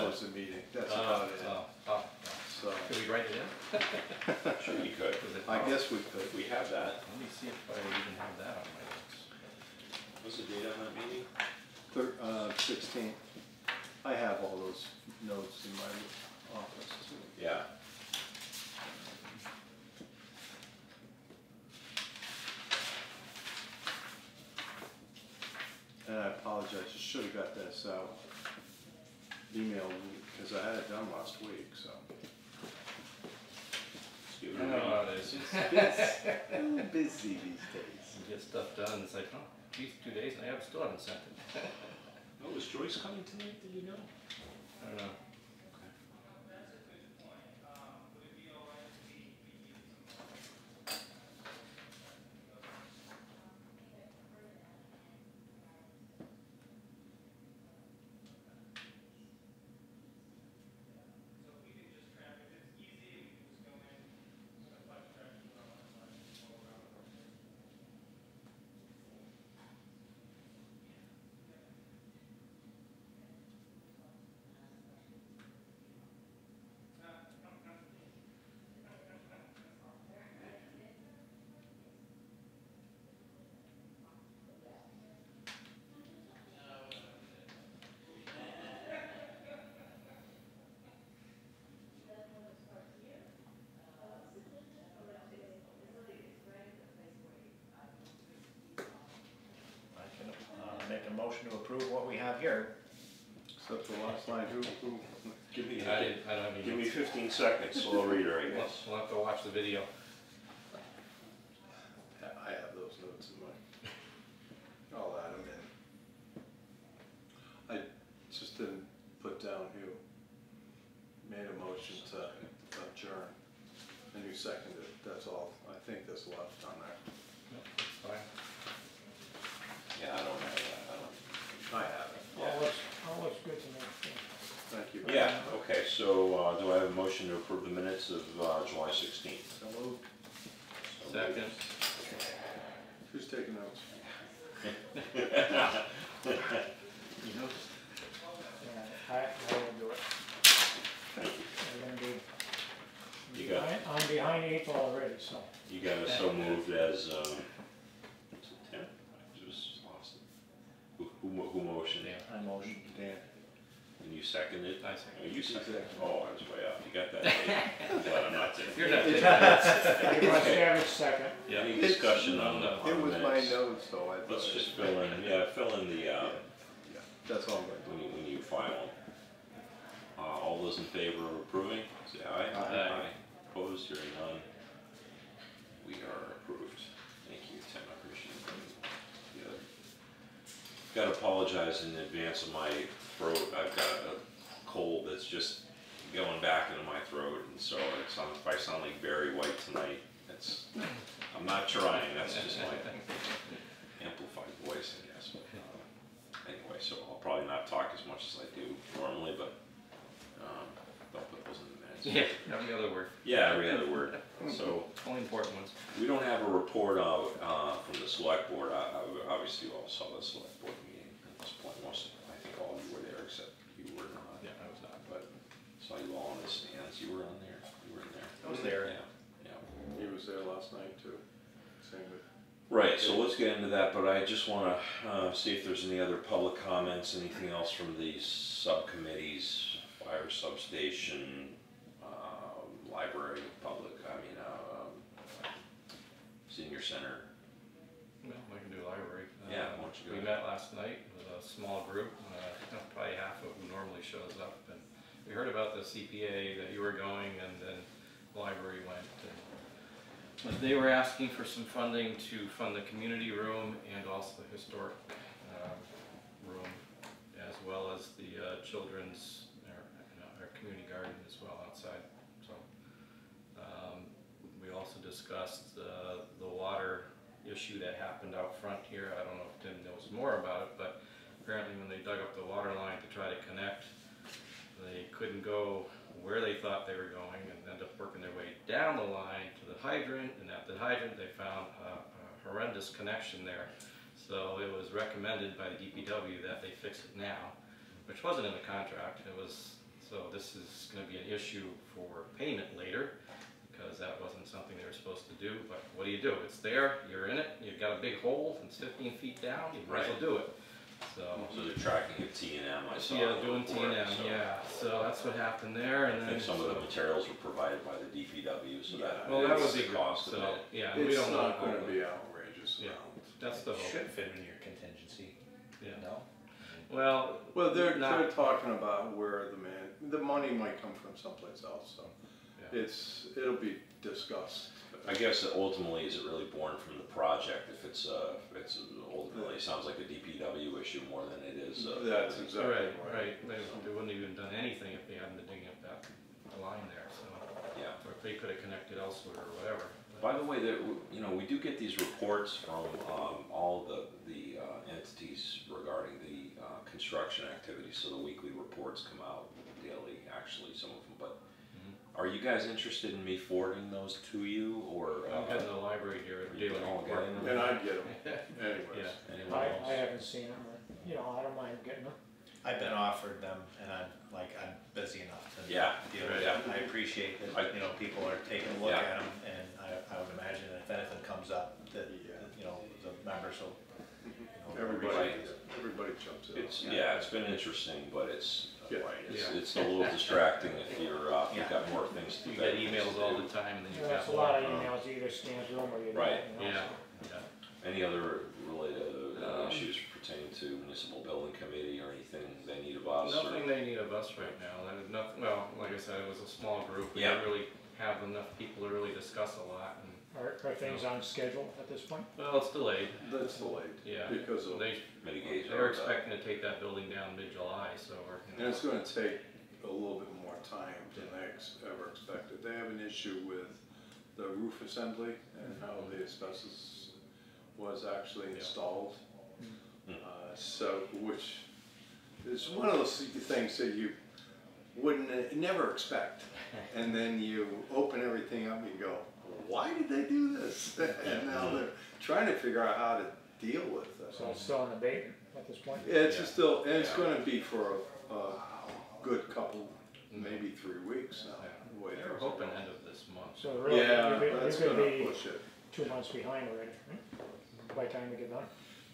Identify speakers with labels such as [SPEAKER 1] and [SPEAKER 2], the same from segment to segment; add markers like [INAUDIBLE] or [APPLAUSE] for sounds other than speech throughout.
[SPEAKER 1] close the meeting, that's
[SPEAKER 2] Oh,
[SPEAKER 1] about it.
[SPEAKER 2] oh, oh,
[SPEAKER 1] So.
[SPEAKER 2] Could we write it in? [LAUGHS]
[SPEAKER 3] Sure you could.
[SPEAKER 2] Was it-
[SPEAKER 1] I guess we could.
[SPEAKER 3] We have that.
[SPEAKER 2] Let me see if I even have that on my notes.
[SPEAKER 3] What's the date on that meeting?
[SPEAKER 1] Thir uh, sixteen. I have all those notes in my office too.
[SPEAKER 3] Yeah.
[SPEAKER 1] And I apologize, I should have got this out. Emailed me, because I had it done last week, so.
[SPEAKER 3] Just give it
[SPEAKER 2] I
[SPEAKER 3] a
[SPEAKER 2] know how it is. [LAUGHS]
[SPEAKER 1] A little busy these days.
[SPEAKER 2] You get stuff done, it's like, oh, geez, two days and I have, still haven't sent it. [LAUGHS]
[SPEAKER 3] Oh, is Joyce coming tonight, did you know?
[SPEAKER 2] I don't know.
[SPEAKER 4] I can uh, make a motion to approve what we have here.
[SPEAKER 1] Except the last line, who, who,
[SPEAKER 3] Give me,
[SPEAKER 2] I didn't, I don't
[SPEAKER 3] give me
[SPEAKER 2] notes.
[SPEAKER 3] fifteen seconds, slow reader, I
[SPEAKER 2] We'll,
[SPEAKER 3] guess.
[SPEAKER 2] we'll have to watch the video.
[SPEAKER 1] I have those notes in my, I'll add them in. I just didn't put down who made a motion to adjourn, and who seconded it, that's all, I think that's left on there.
[SPEAKER 2] Yep, that's fine.
[SPEAKER 3] Yeah, I don't have that, I don't.
[SPEAKER 1] I have it,
[SPEAKER 5] All looks, all looks good to me.
[SPEAKER 1] thank you.
[SPEAKER 3] Yeah, okay, so, uh, do I have a motion to approve the minutes of, uh, July sixteenth?
[SPEAKER 1] So moved.
[SPEAKER 2] Second,
[SPEAKER 1] Who's taking notes?
[SPEAKER 5] Yeah, I, I will do it. I'm gonna be.
[SPEAKER 3] You got-
[SPEAKER 5] behind- I'm behind eight ball already, so.
[SPEAKER 3] You got us so moved as, um, was it Tim? I just lost it. Who, who, mo- who motioned?
[SPEAKER 2] Yeah.
[SPEAKER 4] I motion.
[SPEAKER 1] Dan.
[SPEAKER 3] And you seconded?
[SPEAKER 2] I seconded.
[SPEAKER 3] Oh, you seconded? Oh, I was way off, you got that. [LAUGHS] right. Glad I'm not there.
[SPEAKER 2] you're not [LAUGHS] taking notes.
[SPEAKER 5] Pretty second.
[SPEAKER 2] Yeah.
[SPEAKER 3] Any discussion on the, on
[SPEAKER 1] It
[SPEAKER 3] the
[SPEAKER 1] was my
[SPEAKER 3] minutes?
[SPEAKER 1] notes, though, I thought.
[SPEAKER 3] Let's
[SPEAKER 1] it-
[SPEAKER 3] just fill in, yeah, fill in the, uh,
[SPEAKER 1] Yeah, That's all I'm gonna do.
[SPEAKER 3] when you, when you file them. Uh, all those in favor of approving, say aye.
[SPEAKER 2] Aye.
[SPEAKER 3] Opposed, hearing none. We are approved. Thank you, Tim, I appreciate it. Good. Gotta apologize in advance of my throat, I've got a cold that's just going back into my throat, and so it sounds, if I sound like Barry White tonight, it's, I'm not trying, that's just my amplified voice, I guess. But, uh, Anyway, so I'll probably not talk as much as I do normally, but, um, don't put those in the minutes.
[SPEAKER 2] Yeah, every other word,
[SPEAKER 3] Yeah, every other word. So,
[SPEAKER 2] only important ones.
[SPEAKER 3] we don't have a report out, uh, from the select board. I, I, obviously you all saw the select board meeting at this point. Most, I think all of you were there except you were not.
[SPEAKER 2] Yeah, I was not.
[SPEAKER 3] But saw you all on the stands. You were on there. You were in there.
[SPEAKER 4] I was there.
[SPEAKER 3] Yeah, yeah.
[SPEAKER 1] He was there last night too, same with.
[SPEAKER 3] Right, so let's get into that, but I just wanna, uh, see if there's any other public comments, anything else from the subcommittees, fire substation, uh, library, public, I mean, uh, um, senior center.
[SPEAKER 2] Well, we can do library.
[SPEAKER 3] Yeah,
[SPEAKER 2] Uh,
[SPEAKER 3] why don't you go
[SPEAKER 2] We
[SPEAKER 3] ahead.
[SPEAKER 2] met last night with a small group, uh, probably half of who normally shows up. And we heard about the CPA that you were going and then the library went. and- But they were asking for some funding to fund the community room and also the historic um, room, as well as the uh, children's, our, our community garden as well outside, so. Um, we also discussed, uh, the water issue that happened out front here, I don't know if Tim knows more about it, but apparently when they dug up the water line to try to connect, they couldn't go where they thought they were going and ended up working their way down the line to the hydrant, and at the hydrant, they found a a horrendous connection there. So it was recommended by the DPW that they fix it now, which wasn't in the contract, it was, so this is gonna be an issue for payment later, because that wasn't something they were supposed to do, but what do you do? It's there, you're in it, you've got a big hole, it's fifteen feet down, you might as well do it. So, mhm.
[SPEAKER 3] So they're tracking a T and M, I saw.
[SPEAKER 2] yeah,
[SPEAKER 3] the
[SPEAKER 2] doing T
[SPEAKER 3] report,
[SPEAKER 2] and M,
[SPEAKER 3] so
[SPEAKER 2] yeah, so that's what happened there,
[SPEAKER 3] I
[SPEAKER 2] and then.
[SPEAKER 3] think some of the materials were provided by the DPW, so that.
[SPEAKER 2] Well, that would
[SPEAKER 3] is
[SPEAKER 2] be
[SPEAKER 3] the
[SPEAKER 2] good,
[SPEAKER 3] cost of
[SPEAKER 2] so,
[SPEAKER 3] it.
[SPEAKER 2] yeah, we
[SPEAKER 1] It's
[SPEAKER 2] don't know.
[SPEAKER 1] not
[SPEAKER 2] all
[SPEAKER 1] gonna be outrageous
[SPEAKER 2] Yeah.
[SPEAKER 1] amount.
[SPEAKER 2] That's the hope,
[SPEAKER 6] Should fit in your contingency,
[SPEAKER 2] yeah.
[SPEAKER 6] no?
[SPEAKER 2] Well,
[SPEAKER 1] Well, they're,
[SPEAKER 2] Not-
[SPEAKER 1] they're talking about where the man, the money might come from someplace else, so
[SPEAKER 2] Yeah.
[SPEAKER 1] it's, it'll be discussed.
[SPEAKER 3] I guess ultimately, is it really born from the project? If it's, uh, if it's ultimately, it sounds like a DPW issue more than it is, uh.
[SPEAKER 1] That's exactly
[SPEAKER 2] right,
[SPEAKER 1] right.
[SPEAKER 2] right, they, they wouldn't have even done anything if they hadn't been digging up that line there, so,
[SPEAKER 3] Yeah.
[SPEAKER 2] or if they could have connected elsewhere or whatever.
[SPEAKER 3] By the way, there, you know, we do get these reports from, um, all the, the, uh, entities regarding the, uh, construction activities, so the weekly reports come out daily, actually, some of them, but
[SPEAKER 2] Mhm.
[SPEAKER 3] Are you guys interested in me forwarding those to you, or,
[SPEAKER 2] I'm
[SPEAKER 3] uh,
[SPEAKER 2] heading to the library here,
[SPEAKER 3] You
[SPEAKER 2] daily
[SPEAKER 3] can all get
[SPEAKER 2] report.
[SPEAKER 3] in
[SPEAKER 1] And I'd get them [LAUGHS]
[SPEAKER 2] Yeah,
[SPEAKER 1] anyways.
[SPEAKER 3] anyone
[SPEAKER 5] I,
[SPEAKER 3] else?
[SPEAKER 5] I haven't seen them, or, you know, I don't mind getting them.
[SPEAKER 6] I've been offered them and I'm, like, I'm busy enough to
[SPEAKER 3] Yeah,
[SPEAKER 6] deal with it.
[SPEAKER 3] yeah.
[SPEAKER 6] I appreciate
[SPEAKER 3] I-
[SPEAKER 6] that, you know, people are taking a look
[SPEAKER 3] Yeah.
[SPEAKER 6] at them and I, I would imagine that if anything comes up, that,
[SPEAKER 1] Yeah.
[SPEAKER 6] you know, the members will, you know.
[SPEAKER 1] Everybody,
[SPEAKER 3] Right.
[SPEAKER 1] everybody jumps in.
[SPEAKER 3] It's, yeah, it's been interesting, but it's,
[SPEAKER 1] Yeah.
[SPEAKER 3] right, it's,
[SPEAKER 2] Yeah.
[SPEAKER 3] it's a little distracting if you're, uh, you've got more things to do.
[SPEAKER 2] You
[SPEAKER 3] do.
[SPEAKER 2] get emails all the time and then you
[SPEAKER 5] Yeah,
[SPEAKER 2] got
[SPEAKER 5] That's a
[SPEAKER 2] more.
[SPEAKER 5] lot of emails, you either scan through them or you don't,
[SPEAKER 3] Right,
[SPEAKER 5] you know,
[SPEAKER 2] Yeah, yeah.
[SPEAKER 3] Any other related uh,
[SPEAKER 2] Um,
[SPEAKER 3] issues pertaining to municipal building committee or anything they need of us? or-
[SPEAKER 2] Nothing they need of us right now, that is nothing, well, like I said, it was a small group, we
[SPEAKER 3] Yeah.
[SPEAKER 2] didn't really have enough people to really discuss a lot, and,
[SPEAKER 5] Are, are things on schedule at this point?
[SPEAKER 2] well, it's delayed,
[SPEAKER 1] That's delayed.
[SPEAKER 2] yeah.
[SPEAKER 1] Because of,
[SPEAKER 2] They,
[SPEAKER 3] Mitigate.
[SPEAKER 2] they're
[SPEAKER 3] or, uh,
[SPEAKER 2] expecting to take that building down mid-July, so we're, you
[SPEAKER 1] and it's gonna take a little bit more time than they ex- ever expected. They have an issue with the roof assembly and how the asbestos was actually
[SPEAKER 2] Yeah.
[SPEAKER 1] installed.
[SPEAKER 3] Hmm.
[SPEAKER 1] Uh, so, which is one of those things that you wouldn't, uh, never expect. [LAUGHS] And then you open everything up and you go, why did they do this? [LAUGHS] And now they're trying to figure out how to deal with it.
[SPEAKER 5] So it's still in abatement at this point?
[SPEAKER 1] Yeah, it's
[SPEAKER 2] Yeah.
[SPEAKER 1] still, and it's
[SPEAKER 3] Yeah.
[SPEAKER 1] gonna be for a, a good couple, maybe three weeks now. the way
[SPEAKER 2] they're hoping end of this month.
[SPEAKER 5] So really,
[SPEAKER 1] Yeah,
[SPEAKER 5] could,
[SPEAKER 1] that's
[SPEAKER 5] you could
[SPEAKER 1] gonna push it.
[SPEAKER 5] two months behind already, hmm, by the time we get done.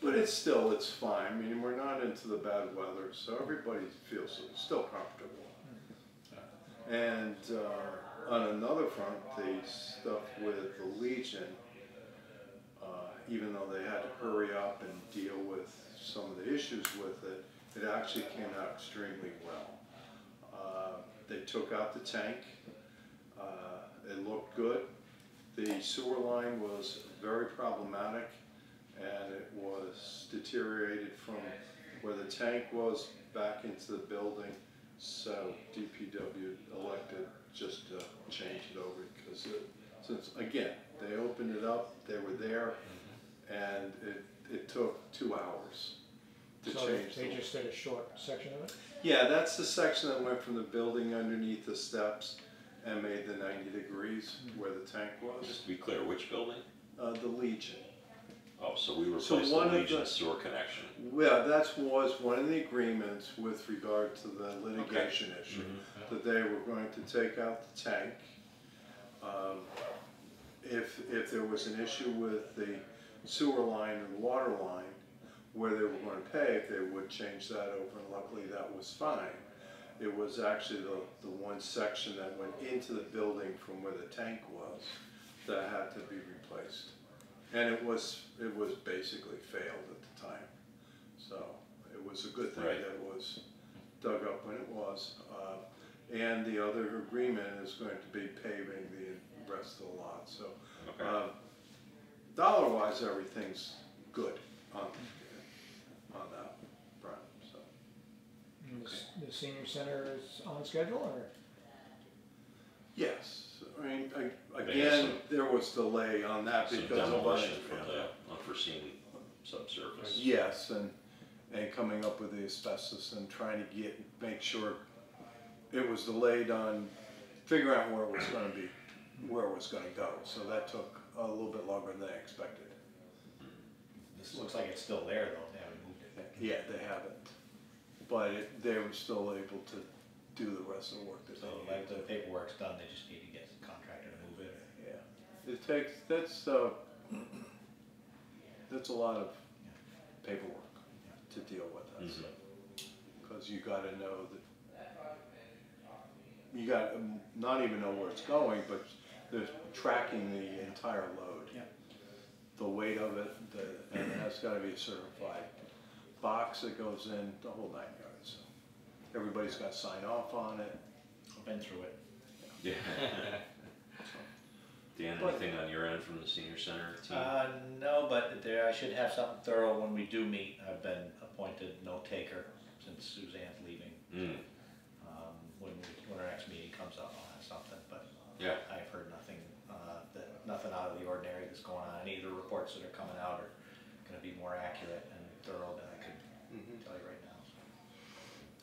[SPEAKER 1] But it's still, it's fine, I mean, we're not into the bad weather, so everybody feels still comfortable. And, uh, on another front, the stuff with the Legion, uh, even though they had to hurry up and deal with some of the issues with it, it actually came out extremely well. Uh, they took out the tank, uh, it looked good. The sewer line was very problematic and it was deteriorated from where the tank was back into the building. So DPW elected just uh, to change it over because it, uh, since, again, they opened it up, they were there, and it, it took two hours to
[SPEAKER 5] So they-
[SPEAKER 1] change.
[SPEAKER 5] they
[SPEAKER 1] the-
[SPEAKER 5] just did a short section of it?
[SPEAKER 1] Yeah, that's the section that went from the building underneath the steps and made the ninety degrees hmm. where the tank was,
[SPEAKER 3] Just to be clear, which building?
[SPEAKER 1] uh, the Legion.
[SPEAKER 3] Oh, so we
[SPEAKER 1] So
[SPEAKER 3] replaced the
[SPEAKER 1] one of
[SPEAKER 3] Legion
[SPEAKER 1] the-
[SPEAKER 3] sewer connection.
[SPEAKER 1] Well, that was one of the agreements with regard to the litigation issue, that they were going to take out the tank. Um, If, if there was an issue with the sewer line and water line, where they were gonna pay, if they would change that over, and luckily that was fine. It was actually the, the one section that went into the building from where the tank was that had to be replaced. And it was, it was basically failed at the time. So it was a good thing
[SPEAKER 3] Right.
[SPEAKER 1] that it was dug up when it was. Uh, And the other agreement is going to be paving the rest of the lot, so.
[SPEAKER 3] Okay.
[SPEAKER 1] uh, Dollar wise, everything's good on, on that front, so.
[SPEAKER 5] And the The senior center is on schedule or?
[SPEAKER 1] Yes, I mean, I-
[SPEAKER 3] They had
[SPEAKER 1] again,
[SPEAKER 3] some-
[SPEAKER 1] there was delay on that
[SPEAKER 3] Some
[SPEAKER 1] because of
[SPEAKER 3] demolition from
[SPEAKER 1] unexpected.
[SPEAKER 3] the unforeseen subsurface.
[SPEAKER 1] Yes, and, and coming up with the asbestos and trying to get, make sure it was delayed on figuring out where it was gonna be, where it was gonna go, so that took a little bit longer than I expected.
[SPEAKER 6] This looks like it's still there though, they haven't moved it.
[SPEAKER 1] Yeah, they haven't, but it, they were still able to do the rest of the work that
[SPEAKER 6] So
[SPEAKER 1] they
[SPEAKER 6] like
[SPEAKER 1] needed
[SPEAKER 6] the
[SPEAKER 1] to.
[SPEAKER 6] paperwork's done, they just need to get the contractor to move it.
[SPEAKER 1] Yeah, it takes, that's, uh, that's a lot of paperwork to deal with that
[SPEAKER 3] Mhm.
[SPEAKER 1] stuff. Cause you gotta know that, you got, um, not even know where it's going, but there's tracking the entire load.
[SPEAKER 6] Yeah.
[SPEAKER 1] The weight of it, the, and it has gotta be a certified box that goes in, the whole nine yards. Everybody's got to sign off on it.
[SPEAKER 6] I've been through it.
[SPEAKER 3] Yeah. [LAUGHS] Dan,
[SPEAKER 1] But-
[SPEAKER 3] anything on your end from the senior center team?
[SPEAKER 6] Uh, no, but there, I should have something thorough when we do meet. I've been appointed note taker since Suzanne's leaving.
[SPEAKER 3] Mm,
[SPEAKER 6] Um, when we, when our next meeting comes up, I'll have something, but
[SPEAKER 3] Yeah.
[SPEAKER 6] I've heard nothing, uh, that, nothing out of the ordinary that's going on. Any of the reports that are coming out are gonna be more accurate and thorough than I could tell you right now.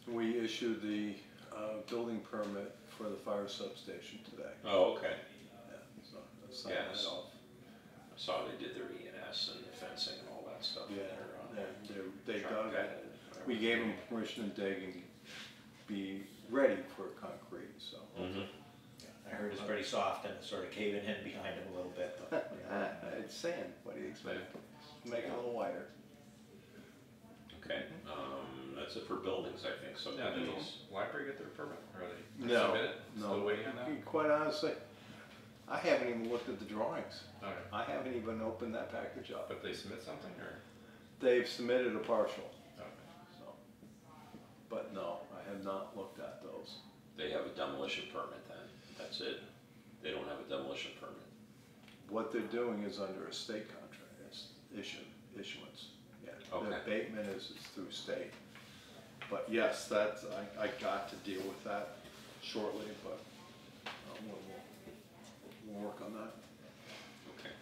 [SPEAKER 6] so.
[SPEAKER 1] We issued the uh, building permit for the fire substation today.
[SPEAKER 3] oh, okay.
[SPEAKER 1] Yeah, so that's signed
[SPEAKER 3] Yes.
[SPEAKER 1] that off.
[SPEAKER 3] I saw they did their E and S and the fencing and all that stuff. in
[SPEAKER 1] Yeah,
[SPEAKER 3] their, uh,
[SPEAKER 1] they, they- they
[SPEAKER 3] truck
[SPEAKER 1] dug
[SPEAKER 3] bed
[SPEAKER 1] it.
[SPEAKER 3] and
[SPEAKER 1] We gave them permission to dig and be ready for concrete, so.
[SPEAKER 3] Mhm.
[SPEAKER 6] I heard it's pretty soft and it's sort of caving in behind him a little bit, but, you know.
[SPEAKER 1] Uh, It's sand, what do you expect? Make it a little wider.
[SPEAKER 3] Okay, um, that's it for buildings, I think, So,
[SPEAKER 2] Yeah, did
[SPEAKER 3] subcommittees.
[SPEAKER 2] the library get their permit, or they
[SPEAKER 1] No,
[SPEAKER 2] submit it?
[SPEAKER 1] no.
[SPEAKER 2] Still waiting on that?
[SPEAKER 1] Quite honestly, I haven't even looked at the drawings.
[SPEAKER 2] Okay,
[SPEAKER 1] I haven't even opened that package up.
[SPEAKER 2] but they submit something, or?
[SPEAKER 1] They've submitted a partial,
[SPEAKER 2] Okay.
[SPEAKER 1] so. But no, I have not looked at those.
[SPEAKER 3] They have a demolition permit then, that's it. They don't have a demolition permit.
[SPEAKER 1] What they're doing is under a state contract, it's issue, issuance, yeah.
[SPEAKER 3] Okay.
[SPEAKER 1] The abatement is, is through state. But yes, that's, I, I got to deal with that shortly, but, uh, we'll, we'll, we'll work on that.
[SPEAKER 3] Okay.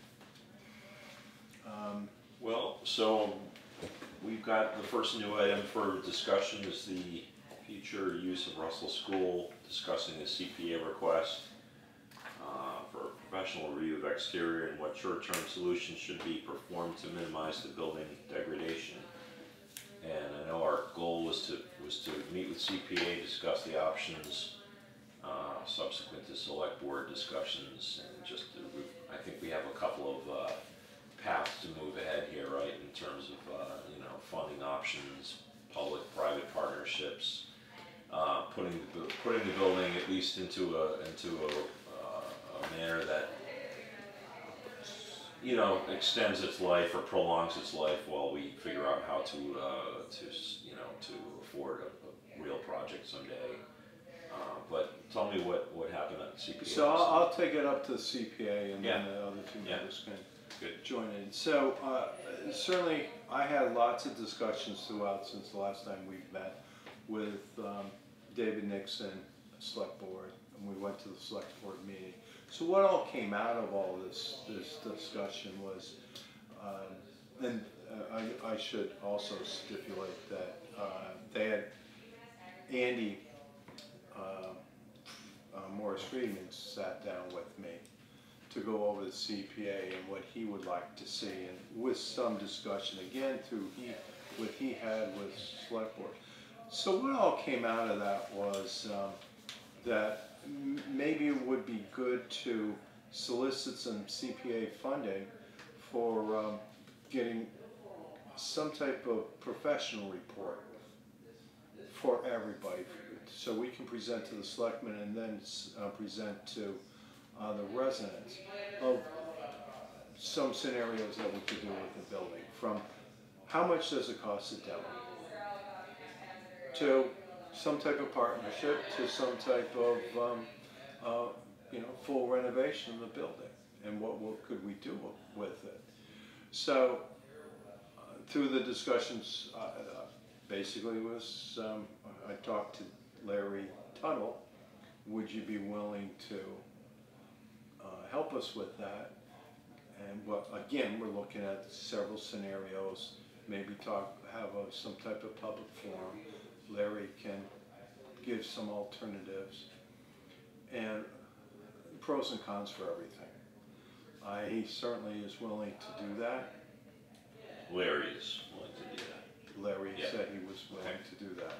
[SPEAKER 1] Um,
[SPEAKER 3] Well, so we've got the first new item for discussion is the future use of Russell School, discussing the CPA request uh, for a professional review of exterior and what short-term solutions should be performed to minimize the building degradation. And I know our goal was to, was to meet with CPA, discuss the options uh, subsequent to select board discussions and just, to- I think we have a couple of uh, paths to move ahead here, right, in terms of, uh, you know, funding options, public-private partnerships, uh, putting, the putting the building at least into a, into a, uh, a manner that, you know, extends its life or prolongs its life while we figure out how to, uh, to, you know, to afford a, a real project someday. Uh, but tell me what, what happened at CPA.
[SPEAKER 1] So I'll, I'll take it up to the CPA and then
[SPEAKER 3] Yeah.
[SPEAKER 1] the other two
[SPEAKER 3] Yeah.
[SPEAKER 1] members can
[SPEAKER 3] Good.
[SPEAKER 1] join in. So, uh, certainly, I had lots of discussions throughout since the last time we've met with, um, David Nixon, select board, and we went to the select board meeting. So what all came out of all this, this discussion was, um, and uh, I, I should also stipulate that, uh, they had, Andy, uh, uh, Morris Friedman sat down with me to go over the CPA and what he would like to see, and with some discussion again through he, what he had with select board. So what all came out of that was, um, that m- maybe it would be good to solicit some CPA funding for, um, getting some type of professional report for everybody, so we can present to the selectmen and then uh, present to uh, the residents of some scenarios that we could do with the building, from how much does it cost to demo? To some type of partnership, to some type of, um, uh, you know, full renovation of the building, and what, what could we do with it? So, uh, through the discussions, uh, basically was, um, I talked to Larry Tuttle, would you be willing to uh, help us with that? And what, again, we're looking at several scenarios, maybe talk, have a, some type of public forum. Larry can give some alternatives and pros and cons for everything. Uh, he certainly is willing to do that.
[SPEAKER 3] Larry is willing to do that.
[SPEAKER 1] Larry
[SPEAKER 3] Yeah.
[SPEAKER 1] said he was willing to do that.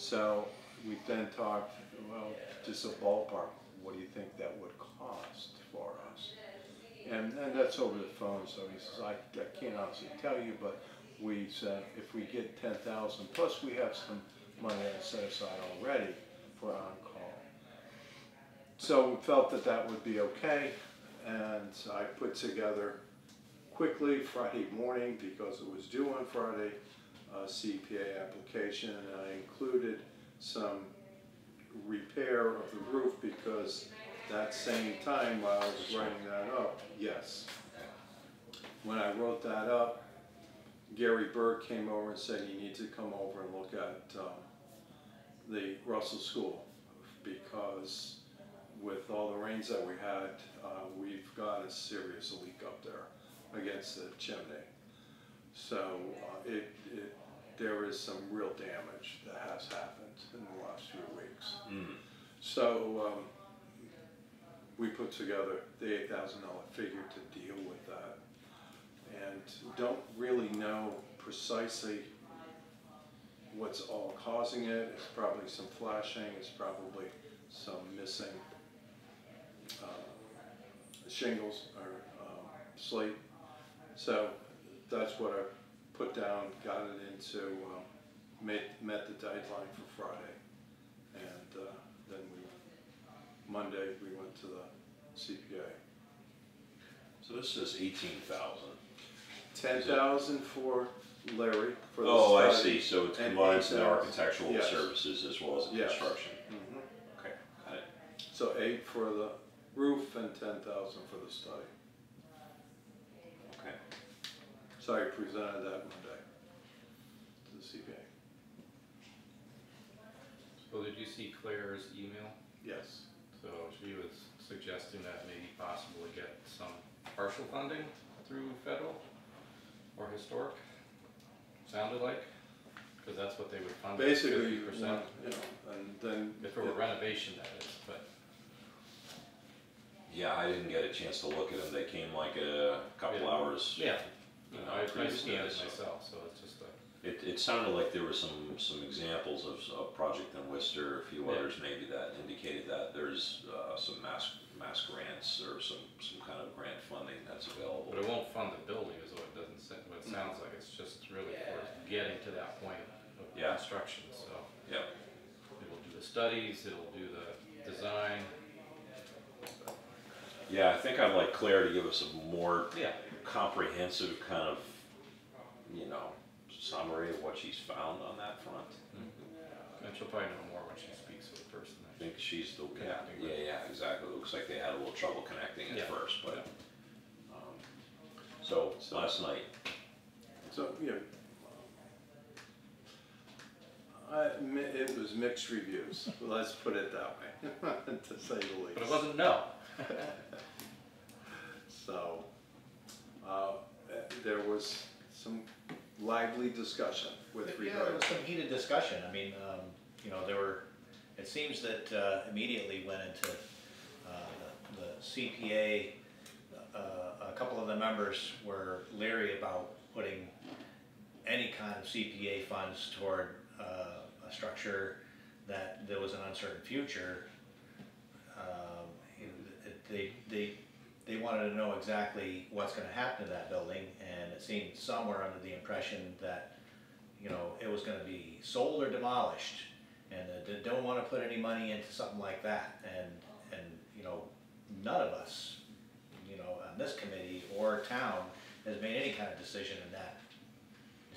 [SPEAKER 1] So we then talked, well, just a ballpark, what do you think that would cost for us? And, and that's over the phone, so he says, I, I can't honestly tell you, but we said, if we get ten thousand, plus we have some money set aside already for on-call. So we felt that that would be okay, and I put together quickly Friday morning, because it was due on Friday, a CPA application, and I included some repair of the roof, because that same time while I was writing that up, yes. When I wrote that up, Gary Berg came over and said, you need to come over and look at, um, the Russell School, because with all the rains that we had, uh, we've got a serious leak up there against the chimney. So, uh, it, it, there is some real damage that has happened in the last few weeks.
[SPEAKER 3] Mm.
[SPEAKER 1] So, um, we put together the eight thousand dollar figure to deal with that. And don't really know precisely what's all causing it. It's probably some flashing, it's probably some missing, uh, shingles or, um, slate. So that's what I put down, got it into, um, met, met the deadline for Friday. And, uh, then we, Monday, we went to the CPA.
[SPEAKER 3] So this is eighteen thousand.
[SPEAKER 1] Ten thousand for Larry for the
[SPEAKER 3] Oh, I
[SPEAKER 1] study.
[SPEAKER 3] see, so it
[SPEAKER 1] and
[SPEAKER 3] combines the architectural
[SPEAKER 1] Yes.
[SPEAKER 3] services as well as the
[SPEAKER 1] Yes.
[SPEAKER 3] construction.
[SPEAKER 1] Mhm.
[SPEAKER 3] Okay, got it.
[SPEAKER 1] So eight for the roof and ten thousand for the study.
[SPEAKER 3] Okay.
[SPEAKER 1] So I presented that Monday to the CPA.
[SPEAKER 2] So did you see Claire's email?
[SPEAKER 1] Yes.
[SPEAKER 2] So she was suggesting that maybe possibly get some partial funding through federal or historic, sounded like, because that's what they would fund.
[SPEAKER 1] Basically,
[SPEAKER 2] Fifty
[SPEAKER 1] you
[SPEAKER 2] percent,
[SPEAKER 1] want- you know, and then.
[SPEAKER 2] if it were renovation that is, but,
[SPEAKER 3] Yeah, I didn't get a chance to look at them, they came like a couple
[SPEAKER 2] Yeah.
[SPEAKER 3] hours.
[SPEAKER 2] yeah, you know, I, I
[SPEAKER 3] Previously,
[SPEAKER 2] scanned it myself, so it's just a,
[SPEAKER 3] It, it sounded like there were some, some examples of a project in Worcester, a few
[SPEAKER 2] Yeah.
[SPEAKER 3] others maybe that indicated that there's, uh, some mass, mass grants or some, some kind of grant funding that's available.
[SPEAKER 2] but it won't fund the building is what it doesn't, sa- what it sounds like, it's just really for getting to that point of
[SPEAKER 3] Yeah.
[SPEAKER 2] construction, so.
[SPEAKER 3] Yep,
[SPEAKER 2] It'll do the studies, it'll do the design,
[SPEAKER 3] yeah, I think I'd like Claire to give us a more
[SPEAKER 2] yeah,
[SPEAKER 3] comprehensive kind of, you know, summary of what she's found on that front.
[SPEAKER 2] and she'll probably know more when she speaks with the person.
[SPEAKER 3] I think she's the, yeah,
[SPEAKER 2] Connecting
[SPEAKER 3] yeah,
[SPEAKER 2] with-
[SPEAKER 3] yeah, exactly, it looks like they had a little trouble connecting at
[SPEAKER 2] Yeah.
[SPEAKER 3] first, but,
[SPEAKER 2] Yeah.
[SPEAKER 3] um, so, last night,
[SPEAKER 1] So, yeah. I, it was mixed reviews, [LAUGHS] let's put it that way, [LAUGHS] to say the least.
[SPEAKER 2] But it wasn't no. [LAUGHS]
[SPEAKER 1] So, uh, there was some lively discussion with
[SPEAKER 6] Yeah, there
[SPEAKER 1] regard.
[SPEAKER 6] was some heated discussion, I mean, um, you know, there were, it seems that, uh, immediately went into, uh, the the CPA, uh, a couple of the members were leery about putting any kind of CPA funds toward, uh, a structure that there was an uncertain future. Um, They, they, they wanted to know exactly what's gonna happen to that building, and it seemed somewhere under the impression that you know, it was gonna be sold or demolished, and they don't wanna put any money into something like that, and, and, you know, none of us, you know, on this committee or town has made any kind of decision in that.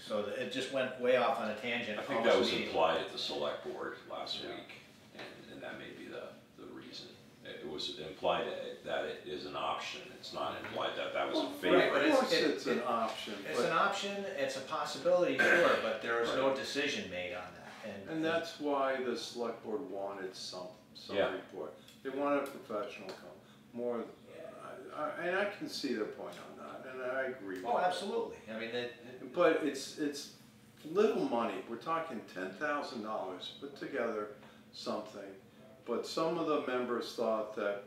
[SPEAKER 6] So it just went way off on a tangent.
[SPEAKER 3] I think that was implied at the select board last
[SPEAKER 2] Yeah.
[SPEAKER 3] week, and, and that may be the, the reason. It was implied that- that it is an option, it's not implied that that was a
[SPEAKER 6] Right,
[SPEAKER 3] favor.
[SPEAKER 6] but
[SPEAKER 1] Of
[SPEAKER 6] it's-
[SPEAKER 1] course,
[SPEAKER 6] it-
[SPEAKER 1] it's an
[SPEAKER 6] it-
[SPEAKER 1] option,
[SPEAKER 6] It's an
[SPEAKER 1] but,
[SPEAKER 6] option, it's a possibility, sure, but there was no decision made on that, and.
[SPEAKER 1] and that's why the select board wanted some some
[SPEAKER 3] Yeah.
[SPEAKER 1] report. They wanted a professional come, more, I, I, and I can see their point on that, and I agree with
[SPEAKER 6] Oh,
[SPEAKER 1] that.
[SPEAKER 6] absolutely, I mean, it, it-
[SPEAKER 1] But it's, it's little money, we're talking ten thousand dollars, put together something. But some of the members thought that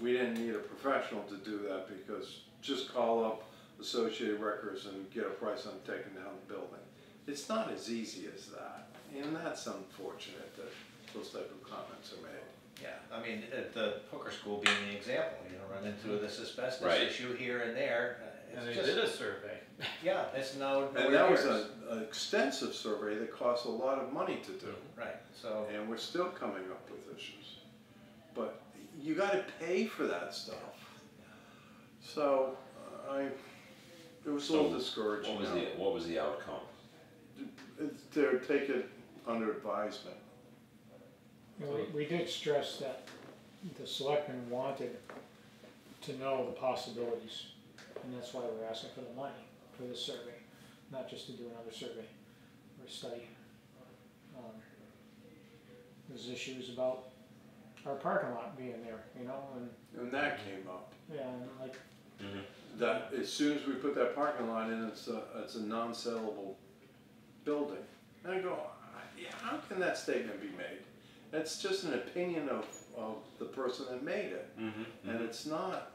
[SPEAKER 1] we didn't need a professional to do that because just call up Associated Records and get a price on taking down the building. It's not as easy as that, and that's unfortunate that those type of comments are made.
[SPEAKER 6] yeah, I mean, at the hooker school being the example, you know, run into this asbestos
[SPEAKER 3] Right.
[SPEAKER 6] issue here and there.
[SPEAKER 2] And
[SPEAKER 6] it's
[SPEAKER 2] they
[SPEAKER 6] just-
[SPEAKER 2] did a survey.
[SPEAKER 6] Yeah, it's now.
[SPEAKER 1] And
[SPEAKER 6] nowhere
[SPEAKER 1] that was a- an extensive survey that cost a lot of money to do.
[SPEAKER 6] Right, so,
[SPEAKER 1] And we're still coming up with issues. But you gotta pay for that stuff. So, uh, I, it was a little
[SPEAKER 3] So,
[SPEAKER 1] discouraging.
[SPEAKER 3] What was the, what was the outcome?
[SPEAKER 1] It's, they're taking under advisement.
[SPEAKER 5] You know, we, we did stress that the selectmen wanted to know the possibilities, and that's why we're asking for the money for this survey, not just to do another survey or study. Um, There's issues about our parking lot being there, you know, and,
[SPEAKER 1] And that came up.
[SPEAKER 5] yeah, and like,
[SPEAKER 1] That, as soon as we put that parking lot in, it's a, it's a non-sellable building. And I go, yeah, how can that statement be made? That's just an opinion of, of the person that made it.
[SPEAKER 3] Mm-hmm.
[SPEAKER 1] And it's not,